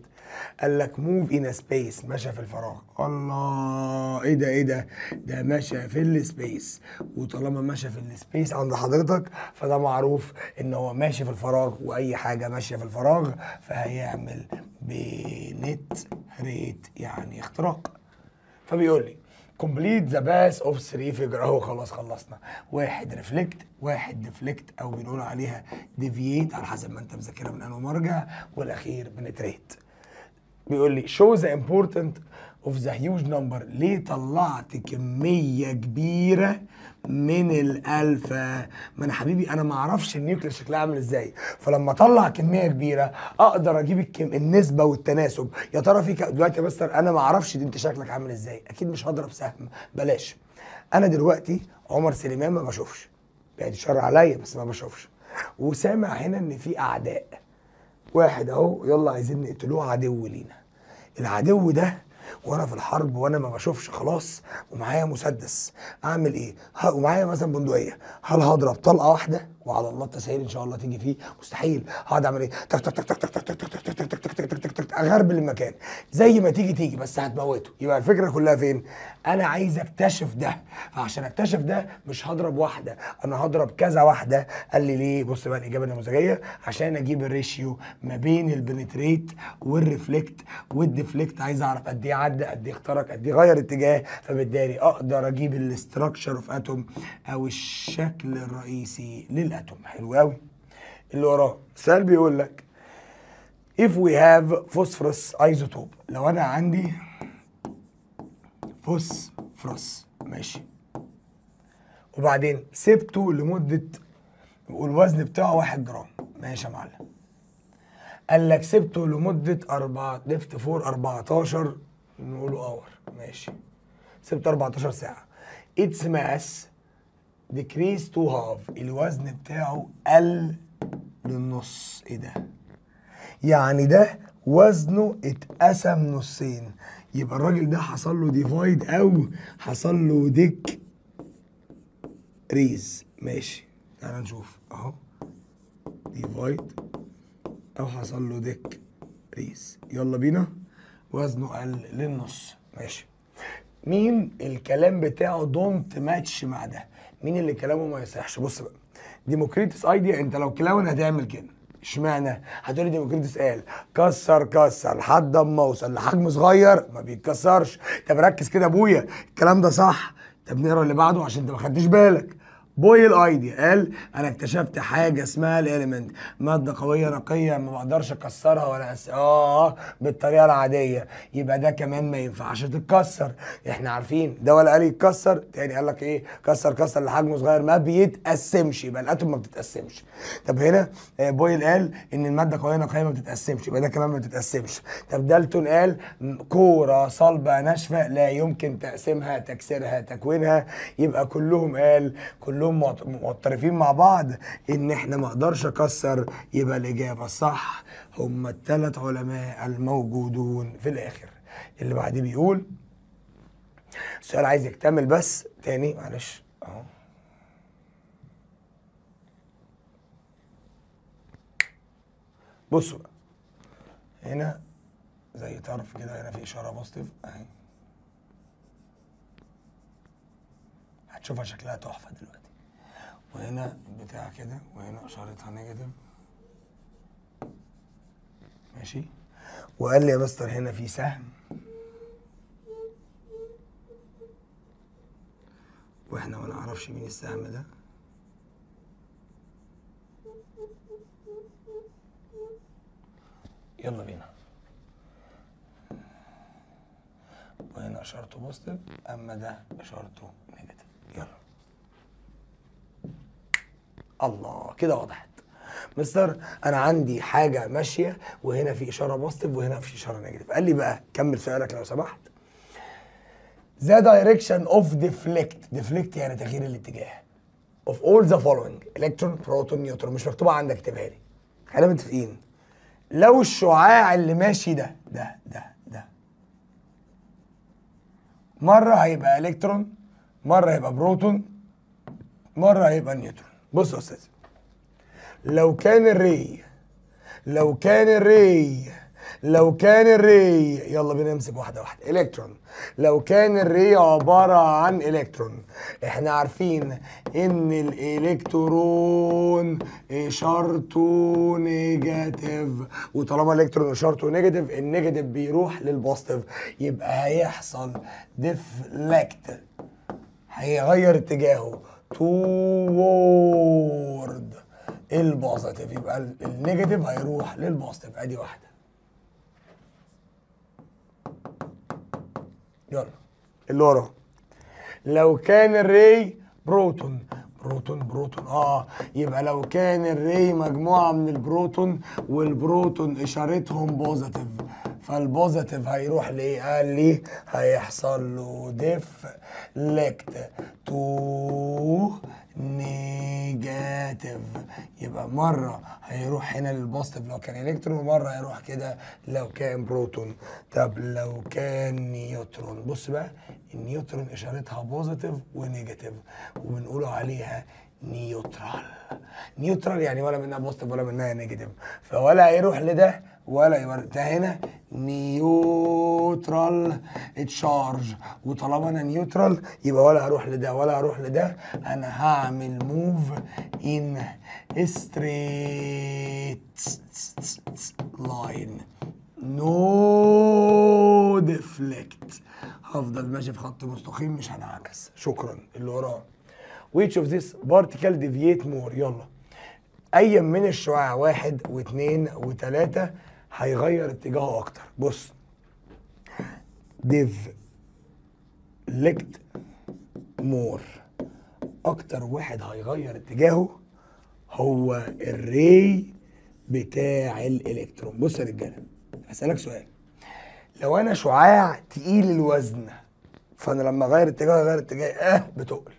قال لك move in space مشى في الفراغ. الله إيه ده إيه ده؟ ده مشى في ال space وطالما مشى في ال space عند حضرتك فده معروف إن هو ماشي في الفراغ وأي حاجة ماشية في الفراغ فهيعمل penetrate يعني اختراق. فبيقول لي complete the path of 3 figure اهو خلاص خلصنا. واحد reflect واحد deflect أو بنقول عليها deviate على حسب ما أنت مذاكرها من أنه مرجع والأخير penetrate. بيقول لي show the important of the huge number. ليه طلعت كمية كبيرة من الالفا ما أنا حبيبي أنا ما أعرفش ال nucleus شكلها عامل إزاي. فلما أطلع كمية كبيرة أقدر أجيب الكم... النسبة والتناسب. يا ترى في. دلوقتي يا مستر أنا ما أعرفش أنت شكلك عامل إزاي. أكيد مش هضرب سهم. بلاش. أنا دلوقتي عمر سليمان ما بشوفش. يعني شر عليا بس ما بشوفش. وسامع هنا إن في أعداء. واحد أهو يلا عايزين نقتلوه عدو لينا. العدو ده وأنا في الحرب وأنا ما بشوفش خلاص ومعايا مسدس. اعمل إيه؟ ومعايا مثلا بندقية. هل هضرب طلقة واحدة؟ وعلى الله التسهيل ان شاء الله تيجي فيه مستحيل هقعد اعمل إيه تك تك تك تك تك تك تك تك تك تك تك تك تك اغربل المكان زي ما تيجي تيجي بس هتموته يبقى الفكرة كلها فين أنا عايز اكتشف ده فعشان اكتشف ده مش هضرب واحدة أنا هضرب كذا واحدة قال لي ليه بص بقى الاجابه النموذجيه عشان أجيب ال ratio ما بين ال penetrate وال reflect وال deflect عايز اعرف قد إيه عدى قد إيه اخترق قد إيه غير اتجاه فبالتالي أقدر أجيب ال structure of atom أو الشكل الرئيسي لل atom حلو قوي. اللي وراه السؤال بيقول لك if we have phosphorus isotope لو أنا عندي فوسفورس ماشي. وبعدين سبته لمدة والوزن بتاعه واحد جرام. ماشي يا معلم. قال لك سبته لمدة أربعة left for 14 نقوله hour ماشي. سبته 14 ساعة. its mass decrease to half. الوزن بتاعه قل للنص. إيه ده؟ يعني ده وزنه اتقسم نصين. يبقى الراجل ده حصل له divide أو حصل له decrease ماشي. تعال نشوف. اهو. divide أو حصل له decrease يلا بينا. وزنه قل للنص. ماشي. مين الكلام بتاعه don't match مع ده؟ مين اللي كلامه ما يصحش؟ بص بقى. ديموكريتس idea انت لو كلاون هتعمل كده. اشمعنى؟ هتقولي ديموكريتس قال كسر كسر لحد اما اوصل لحجم صغير ما بيتكسرش. طب ركز كده يا ابويا الكلام ده صح؟ طب نقرا اللي بعده عشان انت ما خدتش بالك. بويل idea قال أنا اكتشفت حاجة اسمها ال element مادة قوية نقية ما بقدرش أكسرها ولا أس... آه بالطريقة العادية. يبقى ده كمان ما ينفعش تتكسر. إحنا عارفين. ده ولا قال يتكسر؟ تاني قال لك إيه؟ كسر كسر لحجم صغير. ما بيتقسمش يبقى ال atom ما بتتقسمش. طب هنا آه، بويل قال إن المادة قوية نقية ما بتتقسمش. يبقى ده كمان ما بتتقسمش. طب دالتون قال كورة صلبة ناشفة لا يمكن تقسيمها تكسيرها تكوينها. يبقى كلهم قال كلهم معت- معترفين مع بعض ان إحنا ما أقدرش اكسر يبقى الإجابة الصح هم الثلاث علماء الموجودون في الآخر. اللي بعديه بيقول السؤال عايز يكتمل بس تاني معلش. أهو. بصوا هنا زي طرف كده هنا في إشارة positive أهي. هتشوفها شكلها تحفة دلوقتي. وهنا بتاع كده وهنا اشارتها negative ماشي؟ وقال لي يا مستر هنا في سهم. وإحنا ما نعرفش مين السهم ده. يلا بينا. وهنا إشارته positive أما ده إشارته negative يلا. الله كده وضحت. مستر أنا عندي حاجة ماشية وهنا في إشارة positive وهنا في إشارة negative قال لي بقى كمل سؤالك لو سمحت. The direction of deflect deflect يعني تغيير الاتجاه. Of all the following electron proton neutron مش مكتوبه عندك اكتبها لي. خلينا متفقين. لو الشعاع اللي ماشي ده ده ده ده. مرة هيبقى الكترون مرة هيبقى بروتون مرة هيبقى نيوترون بص يا أستاذ لو كان ال ray لو كان ال ray لو كان ال ray يلا بينا نمسك واحدة واحدة. إلكترون لو كان ال ray عبارة عن إلكترون إحنا عارفين إن الإلكترون إشارته negative. وطالما الإلكترون إشارته negative ال negative بيروح لل positive. يبقى هيحصل deflect هيغير اتجاهه. toward ال positive يبقى ال- ال negative هيروح لل positive ادي واحدة. يلا. اللي ورا. لو كان ال ray proton. proton proton. آه. يبقى لو كان ال ray مجموعة من ال proton وال proton إشارتهم positive فال positive هيروح لإيه؟ قال لي هيحصل له deflect to negative يبقى مرة هيروح هنا لل positive لو كان إلكترون ومرة هيروح كده لو كان بروتون. طب لو كان نيوترون؟ بص بقى النيوترون إشارتها positive و negative وبنقولوا عليها neutral. neutral يعني ولا منها positive ولا منها negative. فولا هيروح لده ولا يبقى ده هنا neutral charge وطالما أنا neutral يبقى ولا هروح لده ولا هروح لده. أنا هعمل move in straight line no deflect هفضل ماشي في خط مستقيم مش هنعكس. شكرا. اللي وراه. Which of this particle deviate more يلا. أي من الشعاع واحد واثنين وثلاثة. هيغير اتجاهه أكتر. بص deflect more. أكتر واحد هيغير اتجاهه هو الري بتاع الإلكترون. بص يا رجالة هسألك سؤال. لو أنا شعاع تقيل الوزن فأنا لما أغير اتجاهي أغير اتجاهي آه بتقل.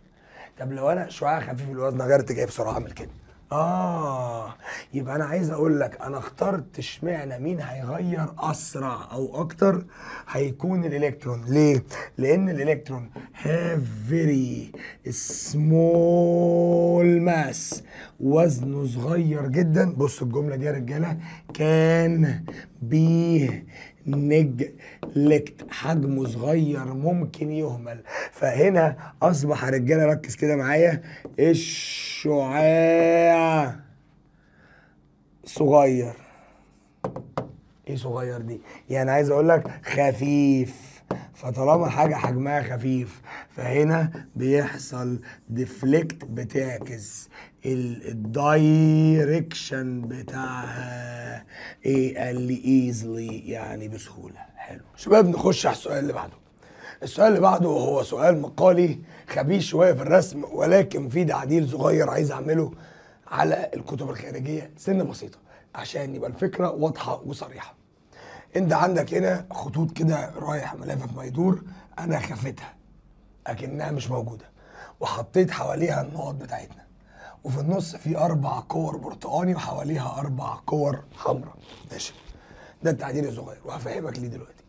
طب لو أنا شعاع خفيف الوزن أغير اتجاهي بسرعة أعمل كده. آه. يبقى أنا عايز أقول لك أنا اخترت إشمعنى مين هيغير أسرع أو أكتر هيكون الإلكترون. ليه؟ لأن الإلكترون have very small mass وزنه صغير جدا. بص الجملة دي يا رجالة كان بي نجلكت حجمه صغير ممكن يهمل. فهنا أصبح رجاله ركز كده معايا. الشعاع صغير. إيه صغير دي؟ يعني عايز أقول لك خفيف. فطالما حاجة حجمها خفيف فهنا بيحصل deflect بتعكس ال direction بتاعها إيه قال لي easily يعني بسهولة. حلو. شباب نخش على السؤال اللي بعده. السؤال اللي بعده هو سؤال مقالي خبيث شوية في الرسم ولكن في تعديل صغير عايز أعمله على الكتب الخارجية. سنة بسيطة عشان يبقى الفكرة واضحة وصريحة. انت عندك هنا خطوط كده رايح ملافف ما يدور أنا خفتها اكنها مش موجودة وحطيت حواليها النقط بتاعتنا وفي النص في أربع كور برتقاني وحواليها أربع كور حمراء. ماشي. ده التعديل الصغير وهفهمك ليه دلوقتي.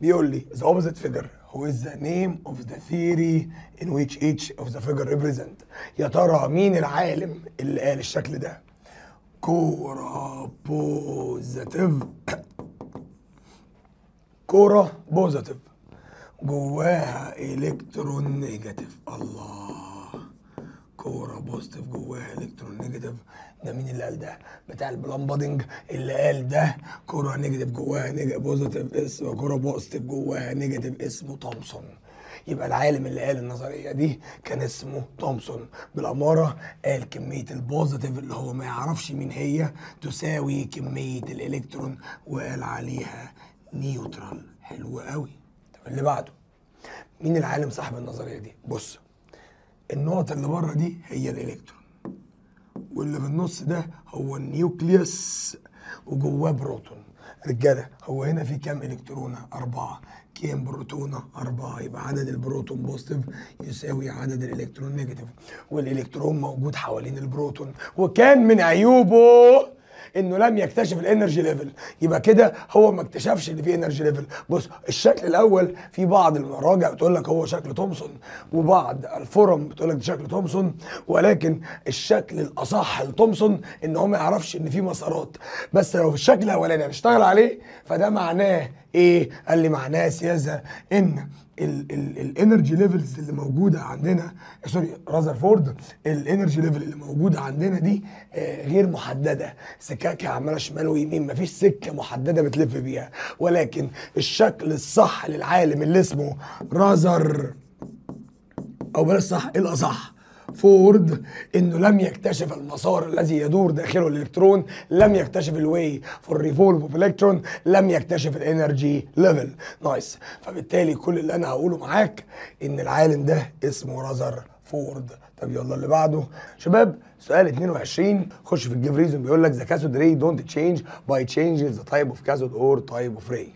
بيقول لي the opposite figure who is the name of the theory in which each of the figure represent. يا ترى مين العالم اللي قال الشكل ده؟ كورة كورة positive. جواها electron negative. الله. كورة positive جواها electron negative. ده مين اللي قال ده؟ بتاع ال plum pudding اللي قال ده. كورة negative جواها negative positive اسمه كورة positive جواها negative اسمه تومسون. يبقى العالم اللي قال النظرية دي كان اسمه تومسون. بالأمارة قال كمية ال positive اللي هو ما يعرفش مين هي تساوي كمية الإلكترون وقال عليها neutral حلو قوي. طب اللي بعده؟ مين العالم صاحب النظرية دي؟ بص النقط اللي بره دي هي الإلكترون. واللي في النص ده هو ال nucleus وجواه بروتون. رجالة هو هنا في كام إلكترونة؟ أربعة. كام بروتونة؟ أربعة. يبقى عدد البروتون positive يساوي عدد الإلكترون negative والإلكترون موجود حوالين البروتون. وكان من عيوبه إنه لم يكتشف ال energy level. يبقى كده هو ما اكتشفش إن في energy level. بص الشكل الأول في بعض المراجع بتقول لك هو شكل تومسون وبعض ال form بتقول لك ده شكل تومسون ولكن الشكل الأصح لتومسون إن هو ما يعرفش إن في مسارات. بس لو الشكل الأولاني هنشتغل عليه فده معناه إيه؟ قال لي معناه سياسة إن ال energy levels اللي موجودة عندنا sorry رازرفورد ال energy level اللي موجودة عندنا دي آه، غير محددة. سكاكها عمالة شمال ويمين مفيش سكة محددة بتلف بيها. ولكن الشكل الصح للعالم اللي اسمه رازر أو بلاش صح الأصح. فورد إنه لم يكتشف المسار الذي يدور داخله الإلكترون لم يكتشف ال way for revolve of electron لم يكتشف ال energy level nice فبالتالي كل اللي أنا هقوله معاك إن العالم ده اسمه رازرفورد. طب يلا اللي بعده. شباب سؤال 22 خش في ال give reason بيقول لك the cathode ray don't change by change the type of cathode or type of ray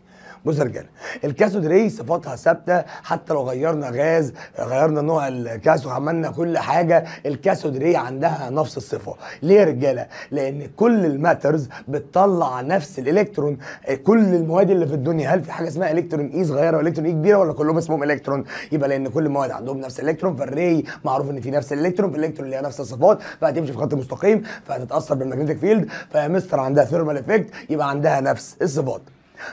بص يا رجاله ال cathode ray صفاتها ثابتة حتى لو غيرنا غاز غيرنا نوع الكاثود عملنا كل حاجة ال cathode ray عندها نفس الصفة. ليه يا رجالة؟ لأن كل ال matters بتطلع نفس الإلكترون. كل المواد اللي في الدنيا هل في حاجة اسمها إلكترون e صغيره وإلكترون e كبيرة ولا كلهم اسمهم إلكترون؟ يبقى لأن كل المواد عندهم نفس الإلكترون فال ray معروف إن في نفس الإلكترون فالإلكترون ليها نفس الصفات فهتمشي في خط مستقيم فهتتأثر بال magnetic field فيا مستر عندها thermal effect يبقى عندها نفس الصفات.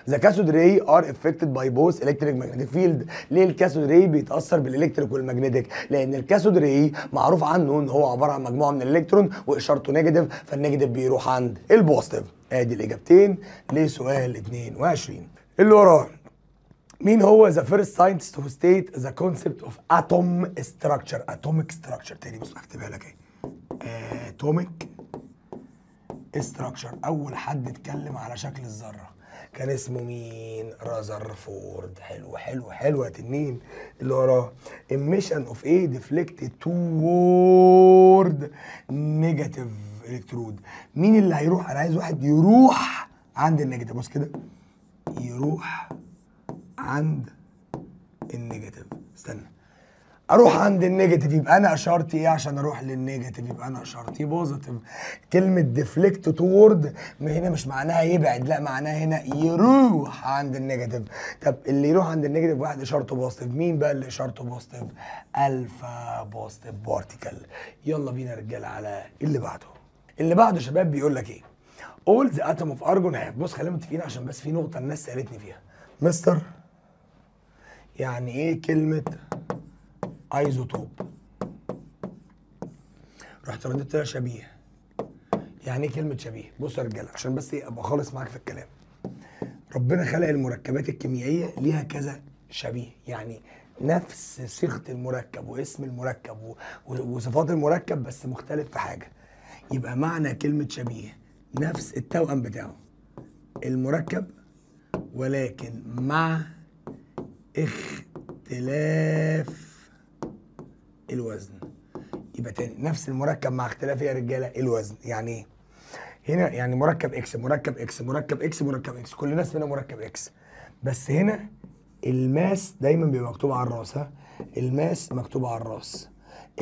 the cathode ray are affected by both electric magnetic field ليه ال cathode ray بيتأثر بال electric وال magnetic لأن ال cathode ray معروف عنه إن هو عبارة عن مجموعة من الإلكترون وإشارته negative فال negative بيروح عند ال positive آدي الإجابتين لسؤال 22 اللي وراه. مين هو the first scientist who state the concept of atom structure atomic structure تاني بص هكتبها لك أهي. atomic structure أول حد اتكلم على شكل الذرة. كان اسمه مين؟ رازرفورد حلو حلو حلو يا تنين. اللي وراه emission of A deflected toward negative electrode. مين اللي هيروح؟ أنا عايز واحد يروح عند ال negative. بص كده. يروح عند ال negative. استنى. أروح عند ال negative يبقى أنا اشارتي إيه عشان أروح لل negative؟ يبقى أنا اشارتي positive كلمة deflect toward هنا مش معناها يبعد لا معناها هنا يروح عند ال negative. طب اللي يروح عند ال negative واحد اشارته positive مين بقى اللي اشارته positive alpha positive particle يلا بينا يا رجاله على اللي بعده. اللي بعده شباب بيقول لك إيه؟ All the atom of argon have. بص خلينا متفقين عشان بس في نقطة الناس سألتني فيها. مستر يعني إيه كلمة ايزوتوب رحت رديت لها شبيه. يعني إيه كلمة شبيه؟ بص يا رجالة عشان بس إيه أبقى خالص معاك في الكلام. ربنا خلق المركبات الكيميائية ليها كذا شبيه. يعني نفس صيغة المركب واسم المركب وصفات المركب بس مختلف في حاجة. يبقى معنى كلمة شبيه نفس التوأم بتاعه. المركب ولكن مع اختلاف الوزن. يبقى تاني نفس المركب مع اختلاف يا رجالة الوزن. يعني إيه هنا يعني مركب X مركب إكس مركب إكس مركب إكس كلنا اسمنا مركب إكس بس هنا ال mass دايما بيبقى مكتوب على الراس ها؟ ال mass مكتوب على الراس.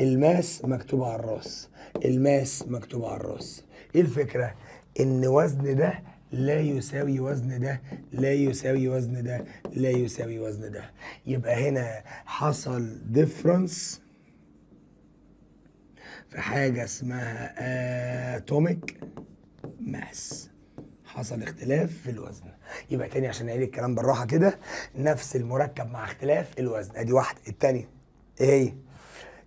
ال mass مكتوب على الراس. ال mass مكتوب على الراس. إيه الفكرة؟ إن وزن ده لا يساوي وزن ده لا يساوي وزن ده لا يساوي وزن ده. يبقى هنا حصل difference في حاجة اسمها atomic mass حصل اختلاف في الوزن يبقى تاني عشان نعيد الكلام بالراحة كده نفس المركب مع اختلاف الوزن ادي واحدة التانية إيه هي؟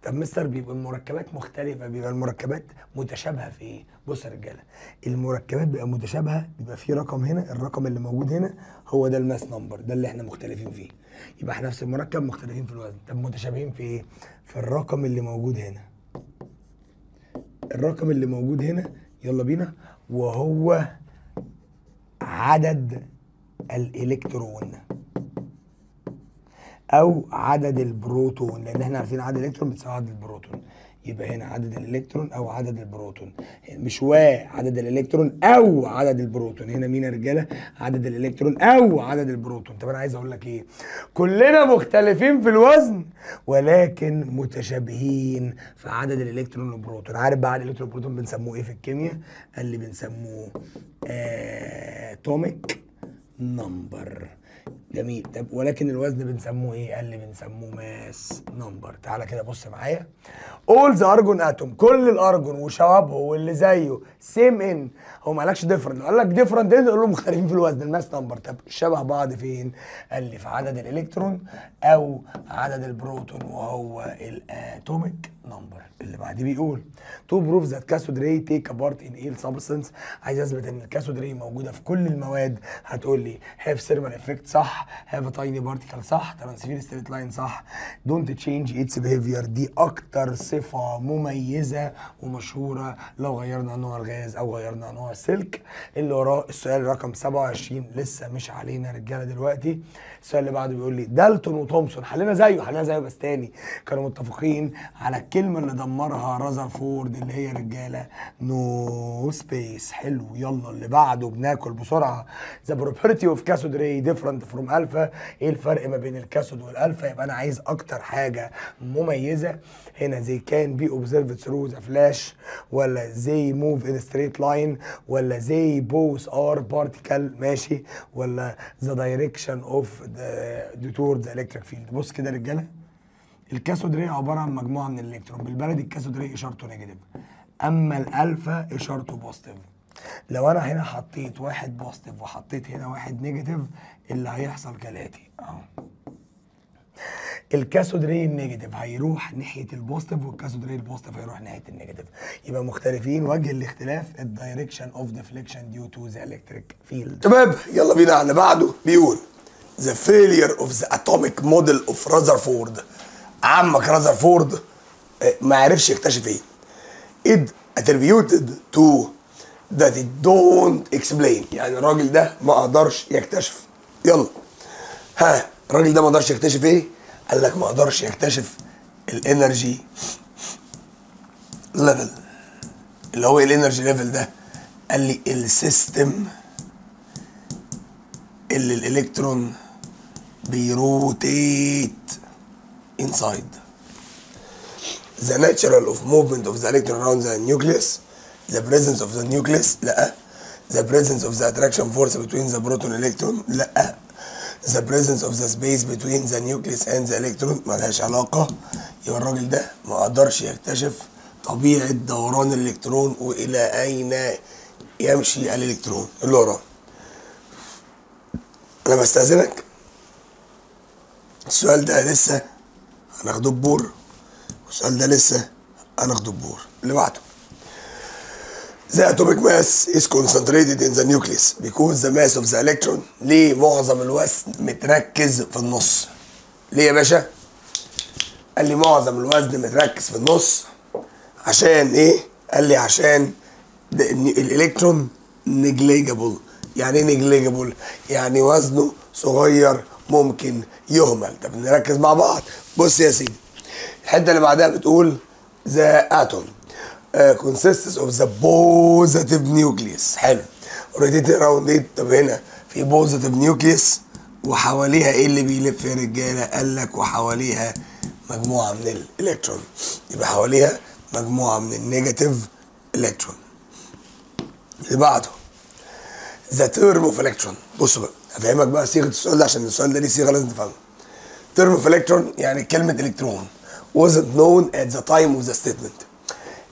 طب مستر بيبقى المركبات مختلفة بيبقى المركبات متشابهة في إيه؟ بص يا رجالة المركبات بيبقى متشابهة بيبقى في رقم هنا الرقم اللي موجود هنا هو ده ال mass number ده اللي إحنا مختلفين فيه يبقى إحنا نفس المركب مختلفين في الوزن طب متشابهين في إيه؟ في الرقم اللي موجود هنا الرقم اللي موجود هنا يلا بينا وهو عدد الإلكترون أو عدد البروتون لأن إحنا عارفين عدد الإلكترون بتساوي عدد البروتون. يبقى هنا عدد الإلكترون أو عدد البروتون. مش وعدد الإلكترون أو عدد البروتون. هنا مين يا رجالة عدد الإلكترون أو عدد البروتون. طب أنا عايز أقول لك إيه؟ كلنا مختلفين في الوزن ولكن متشابهين في عدد الإلكترون والبروتون. عارف بقى عدد الإلكترون والبروتون بنسموه إيه في الكيمياء؟ قال لي بنسموه atomic number جميل. طب ولكن الوزن بنسموه إيه؟ قال لي بنسموه mass number تعالى كده بص معايا. all the argon atom كل الأرجون وشبابه واللي زيه same in هو ما قالكش different قال لك different in قول له مختلفين في الوزن. ال mass number طب شبه بعض فين؟ قال لي في عدد الإلكترون أو عدد البروتون وهو ال atomic number اللي بعديه بيقول to prove that cathode ray take a part in a substance عايز أثبت إن ال cathode ray موجودة في كل المواد. هتقول لي have thermal effect صح. have tiny particle صح؟ transfer straight line صح؟ don't change its behavior دي أكتر صفة مميزة ومشهورة لو غيرنا نوع الغاز أو غيرنا نوع السلك. اللي وراه السؤال رقم 27 لسه مش علينا رجالة دلوقتي. السؤال اللي بعده بيقول لي دالتون وتومسون حلينا زيه حلينا زيه بس تاني. كانوا متفقين على الكلمة اللي دمرها رازرفورد اللي هي رجالة no space حلو يلا اللي بعده بناكل بسرعة. the property of cathode ray different from alpha. إيه الفرق ما بين ال cathode وال alpha؟ يبقى أنا عايز أكتر حاجة مميزة. هنا they can be observed through the flash ولا they move in straight line ولا they both are particle ماشي؟ ولا the direction of the toward the electric field بص كده يا رجالة. ال cathode ray عبارة عن مجموعة من الإلكترون. بالبلدي ال cathode ray إشارته negative أما الألفا إشارته positive لو أنا هنا حطيت واحد positive وحطيت هنا واحد negative اللي هيحصل كالآتي. أهو. ال cathode ray ال negative هيروح ناحية ال positive وال cathode ray ال positive هيروح ناحية ال negative. يبقى مختلفين وجه الاختلاف ال direction of deflection due to the electric field شباب يلا بينا على اللي بعده. بيقول The failure of the atomic model of Rutherford. عمك رذرفورد آه، ما عرفش يكتشف إيه. Attributed to that it don't explain. يعني الراجل ده ما قدرش يكتشف. يلا. ها الراجل ده ما قدرش يكتشف إيه؟ قال لك ما قدرش يكتشف ال energy level. اللي هو إيه ال energy level ده؟ قال لي ال system اللي الالكترون بي rotate inside. The natural of movement of the electron around the nucleus the presence of the nucleus لا. The presence of the attraction force between the proton electron لا the presence of the space between the nucleus and the electron ملهاش علاقة. يبقى الراجل ده ما قدرش يكتشف طبيعة دوران الإلكترون وإلى أين يمشي الإلكترون. اللي وراه. أنا بستأذنك. السؤال ده لسه هناخده ببور. والسؤال ده لسه هناخده ببور. اللي بعده. The atomic mass is concentrated in the nucleus because the mass of the electron ليه معظم الوزن متركز في النص؟ ليه يا باشا؟ قال لي معظم الوزن متركز في النص عشان إيه؟ قال لي عشان الإلكترون نجليجابل. يعني إيه نجليجابل؟ يعني وزنه صغير ممكن يهمل. طب نركز مع بعض. بص يا سيدي الحتة اللي بعدها بتقول the atom. Consists of the positive nucleus. حلو. Rotate around it طب هنا في positive nucleus وحواليها إيه اللي بيلف يا رجالة؟ قال لك وحواليها مجموعة من الإلكترون. يبقى حواليها مجموعة من النيجاتيف الكترون اللي بعده ذا تيرم اوف الكترون بصوا بقى هفهمك بقى صيغة السؤال ده عشان السؤال ده ليه صيغة لازم تفهمها term of electron يعني كلمة إلكترون. wasn't known at the time of the statement.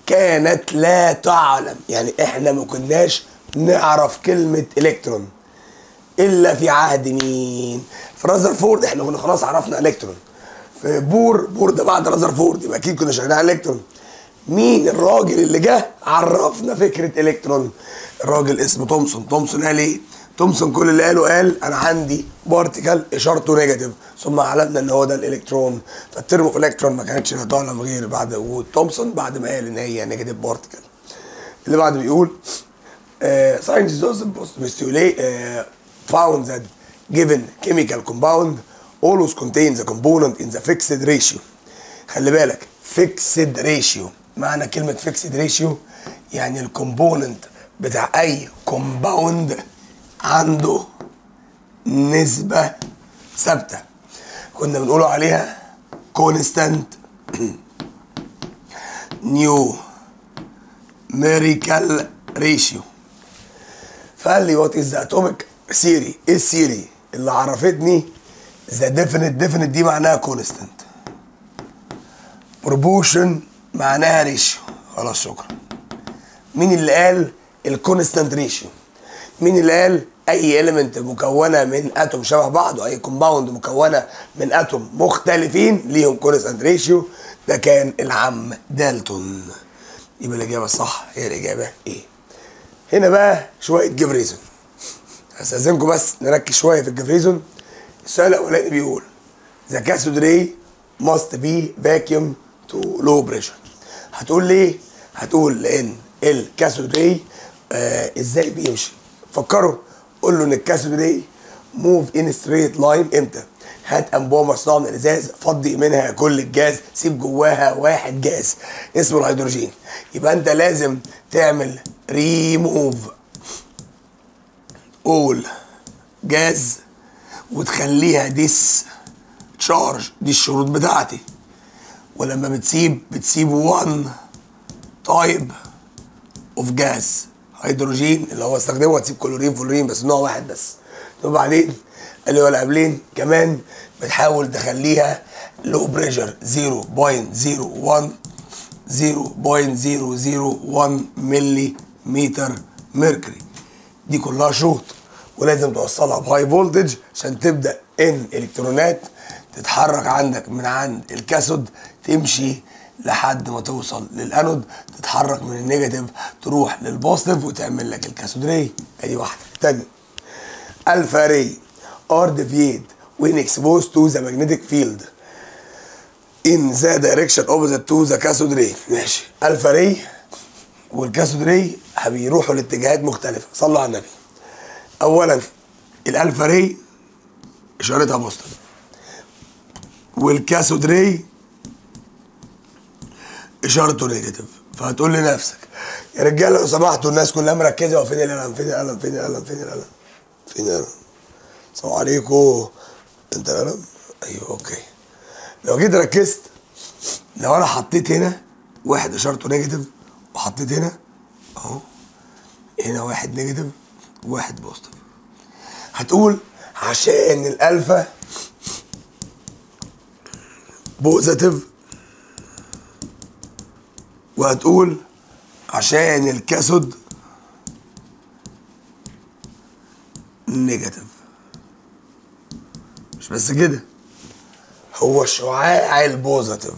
كانت لا تعلم. يعني إحنا ما كناش نعرف كلمة إلكترون إلا في عهد مين؟ في رازرفورد إحنا كنا خلاص عرفنا إلكترون. في بور بور ده بعد رازرفورد يبقى أكيد كنا شغالين على إلكترون. مين الراجل اللي جه؟ عرفنا فكرة إلكترون. الراجل اسمه تومسون تومسون قال إيه؟ تومسون كل اللي قاله قال أنا عندي particle إشارته negative ثم علمنا إن هو ده الإلكترون. فال term of electron ما كانتش لا تعلم غير بعد وجود تومسون بعد ما قال إن هي negative particle اللي بعده بيقول also postulate uh, found that given chemical compound always contains a component in the fixed ratio. خلي بالك fixed ratio. معنى كلمة fixed ratio يعني ال component بتاع أي compound عنده نسبة ثابتة. كنا بنقولوا عليها constant numerical ratio فقال لي what is atomic theory إيه ال theory اللي عرفتني the definite definite دي معناها constant proportion معناها ratio خلاص شكرا. مين اللي قال ال constant ratio مين اللي قال أي element مكونة من atom شبه بعض وأي compound مكونة من atom مختلفين ليهم constant ratio ده كان العم دالتون. يبقى الإجابة الصح هي الإجابة إيه هنا بقى شوية give reason هستأذنكم بس نركز شوية في ال give reason السؤال الأولاني بيقول the cathode ray must be vacuum to low pressure. هتقول ليه؟ هتقول لأن ال cathode ray آه إزاي بيمشي؟ فكروا. قول له إن ال cathode ray move in straight line إمتى؟ هات انبوبه مصنوعه من الإزاز فضي منها كل الجاز سيب جواها واحد جاز. اسمه الهيدروجين. يبقى أنت لازم تعمل ريموف اول جاز وتخليها discharge دي الشروط بتاعتي. ولما بتسيب بتسيب 1 type of gas هيدروجين اللي هو استخدمه هتسيب كلورين فلورين بس نوع واحد بس. وبعدين اللي هو اللي قبلين كمان بتحاول تخليها low pressure 0.01 0.001 ملي متر ميركوري دي كلها شروط ولازم توصلها ب high voltage عشان تبدأ إن إلكترونات تتحرك عندك من عند ال cathode تمشي لحد ما توصل للأنود تتحرك من ال negative تروح لل positive وتعمل لك ال cathode ray أدي واحدة. تاني alpha are deviate when exposed to the magnetic field. In the direction opposite to the cathode ray ماشي. alpha ray وال cathode ray بيروحوا لاتجاهات مختلفة. صلوا على النبي. اولا ال alpha ray إشارتها positive. وال cathode ray إشارته negative فهتقول لنفسك يا رجالة لو سمحتوا الناس كلها مركزة هو فين القلم؟ فين القلم؟ فين القلم؟ فين القلم؟ فين القلم؟ السلام عليكم. أنت القلم؟ أيوه أوكي. لو جيت ركزت لو أنا حطيت هنا واحد إشارته negative وحطيت هنا أهو هنا واحد negative وواحد positive هتقول عشان الألفا positive وهتقول عشان ال cathode negative مش بس كده هو الشعاع ال positive.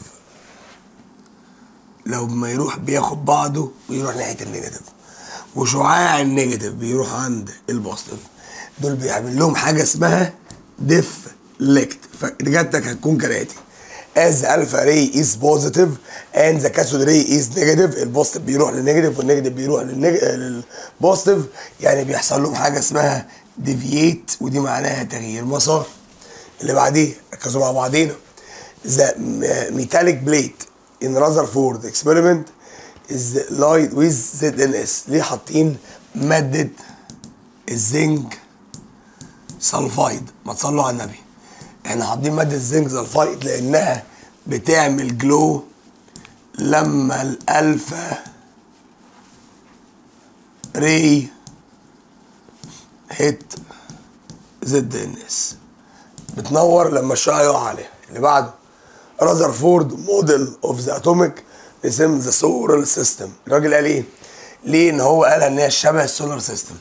لو ما يروح بياخد بعضه ويروح ناحية ال negative وشعاع ال negative بيروح عند ال positive دول بيعمل لهم حاجة اسمها deflect فإجابتك هتكون كالآتي. As alpha ray is positive and the cathode ray is negative البوزيتيف بيروح للنيجاتيف والنيجاتيف بيروح للبوزيتيف يعني بيحصل لهم حاجة اسمها deviate ودي معناها تغيير مسار. اللي بعديه ركزوا مع بعضينا. The metallic plate in Rutherford experiment is lined with ZnS. ليه حاطين مادة ال zinc sulfide ما تصلوا على النبي. إحنا حاطين مادة ال zinc sulfide لأنها بتعمل glow لما ال alpha ray hit ZnS بتنور لما الشعاع يقع عليها. اللي بعده رذرفورد model of the atomic as the solar system الراجل قال إيه؟ ليه إن هو قال إن هي شبه ال solar system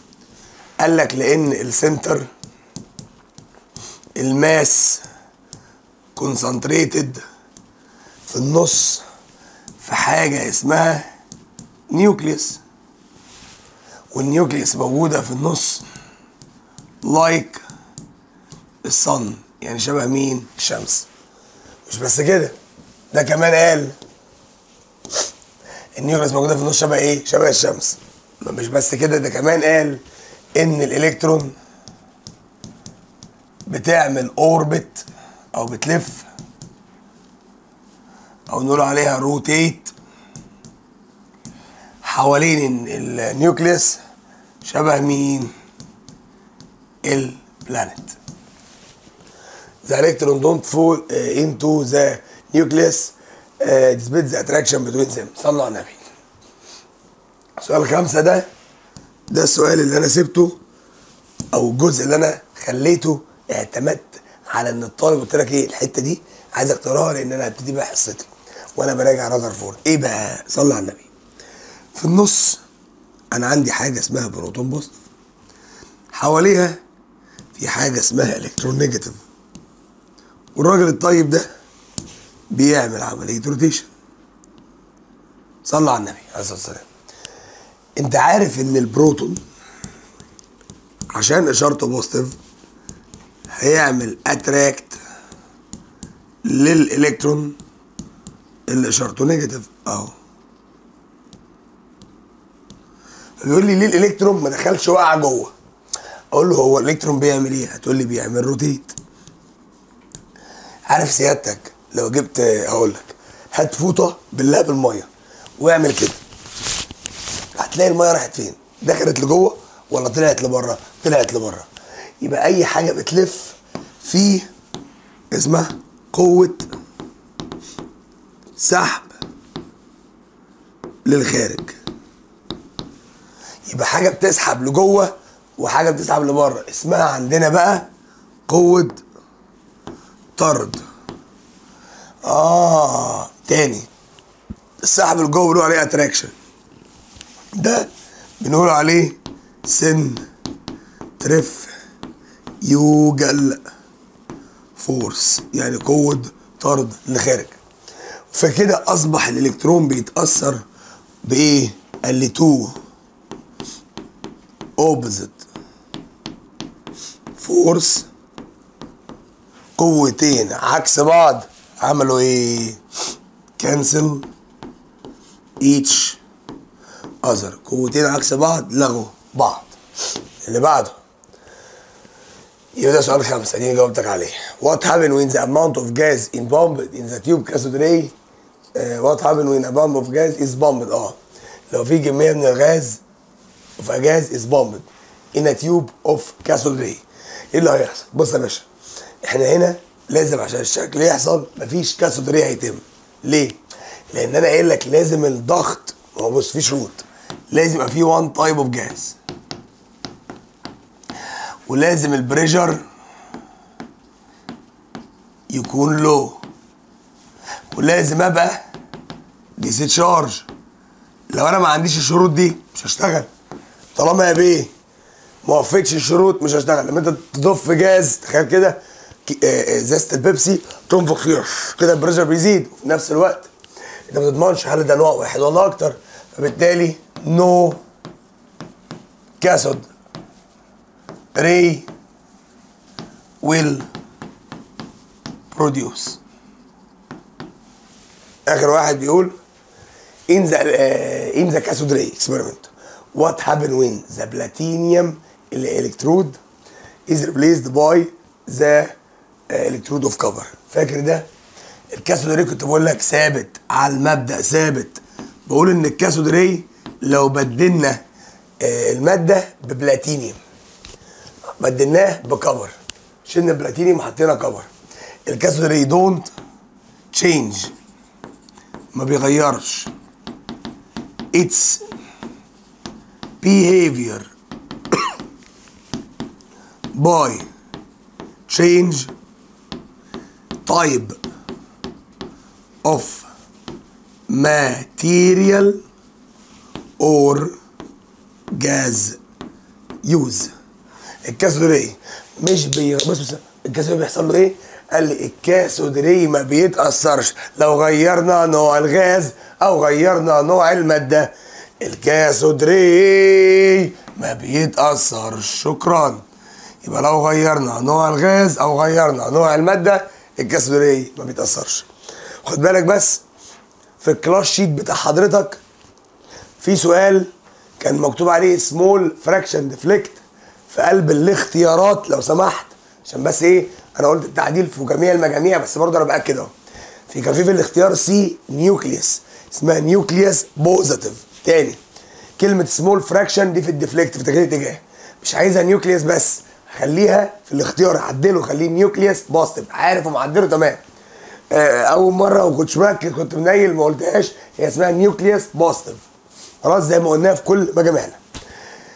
قال لك لأن ال center ال mass concentrated في النص في حاجة اسمها nucleus وال nucleus موجودة في النص like ال sun يعني شبه مين؟ الشمس. مش بس كده ده كمان قال ال nucleus موجودة في النص شبه إيه؟ شبه الشمس. مش بس كده ده كمان قال إن الإلكترون بتعمل orbit أو بتلف أو نقول عليها rotate حوالين ال- ال nucleus شبه مين؟ البلانت the electron don't fall uh, into the nucleus uh, despite the attraction between them. صلى على النبي. سؤال خمسة ده ده السؤال اللي أنا سبته أو الجزء اللي أنا خليته اعتمدت على إن الطالب قلت لك إيه الحتة دي؟ عايزك تقراها لأن أنا هبتدي بقى حصتي. وأنا براجع رادر فور إيه بقى؟ صلى على النبي. في النص أنا عندي حاجة اسمها proton positive حواليها في حاجة اسمها electron negative. والراجل الطيب ده بيعمل عملية rotation صلى على النبي عليه الصلاة والسلام. أنت عارف إن البروتون عشان إشارته positive هيعمل attract لل electron اللي اشارته negative أهو. بيقول لي ليه الإلكترون ما دخلش وقع جوه؟ أقول له هو الإلكترون بيعمل إيه؟ هتقول لي بيعمل rotate عارف سيادتك؟ لو جبت هقول لك هات فوطة بالله بالميه واعمل كده. هتلاقي المية راحت فين؟ دخلت لجوه ولا طلعت لبره؟ طلعت لبره. يبقى أي حاجة بتلف في اسمها قوة سحب للخارج. يبقى حاجة بتسحب لجوه وحاجة بتسحب لبره. اسمها عندنا بقى قوة طرد. آه تاني. السحب لجوه بنقول عليه اتراكشن ده بنقول عليه centrifugal force يعني قوة طرد لخارج فكده أصبح الإلكترون بيتأثر بإيه؟ قال لي two opposite force قوتين عكس بعض عملوا إيه؟ cancel ايتش اذر قوتين عكس بعض لغوا بعض اللي بعده يبقى ده سؤال خمسة دي جاوبتك عليه. What happened when the amount of gas in pumped in the tube? cathode ray uh, what happened when a pump of gas is pumped? آه. لو في كمية من الغاز of a gas is pumped in a tube of cathode ray إيه اللي هيحصل؟ بص يا باشا إحنا هنا لازم عشان الشكل يحصل مفيش كاثود ري هيتم. ليه؟ لأن أنا قايل لك لازم الضغط هو بص في شروط. لازم يبقى في one type of gas ولازم ال pressure يكون low ولازم أبقى discharge لو أنا ما عنديش الشروط دي مش هشتغل. طالما يا بيه ما وفقتش الشروط مش هشتغل. لما أنت تضيف جاز تخيل كده ك- آه، آه، ازازه البيبسي تنفخ فيها كده ال pressure بيزيد وفي نفس الوقت. أنت ما تضمنش هل ده نوع واحد ولا أكتر. فبالتالي no cathode. ray will produce اخر واحد بيقول in the uh, in the ray experiment what happened when the platinum electrode is replaced by the uh, electrode of copper فاكر ده ال cathode ray كنت بقول لك ثابت على المبدا ثابت بقول ان ال cathode ray لو بدلنا آه، الماده ببلاتينيوم بدلناه ب copper شلنا البلاتينيوم حطينا copper ال cathode ray don't change ما بيغيرش. Its behavior. [COUGHS] By change. Type of material or gas use. الكاثودري مش بي بص بص الكاثودري بيحصل له إيه؟ قال لي الكاثودري ما بيتأثرش. لو غيرنا نوع الغاز أو غيرنا نوع المادة ال cathode ray ما بيتأثرش. شكرا. يبقى لو غيرنا نوع الغاز أو غيرنا نوع المادة ال cathode ray ما بيتأثرش. خد بالك بس في ال class sheet بتاع حضرتك في سؤال كان مكتوب عليه small fraction deflect في قلب الاختيارات لو سمحت. عشان بس إيه أنا قلت التعديل في جميع المجاميع بس برضه أنا بأكد اهو. في كان في في الاختيار C nucleus اسمها nucleus positive تاني كلمة small fraction دي في ال deflect في تغيير اتجاه مش عايزها nucleus بس خليها في الاختيار عدله خليه nucleus positive عارف ومعدله تمام. آه، أول مرة وما كنتش مركز كنت منيل ما قلتهاش. هي اسمها nucleus positive خلاص زي ما قلناها في كل مجامعنا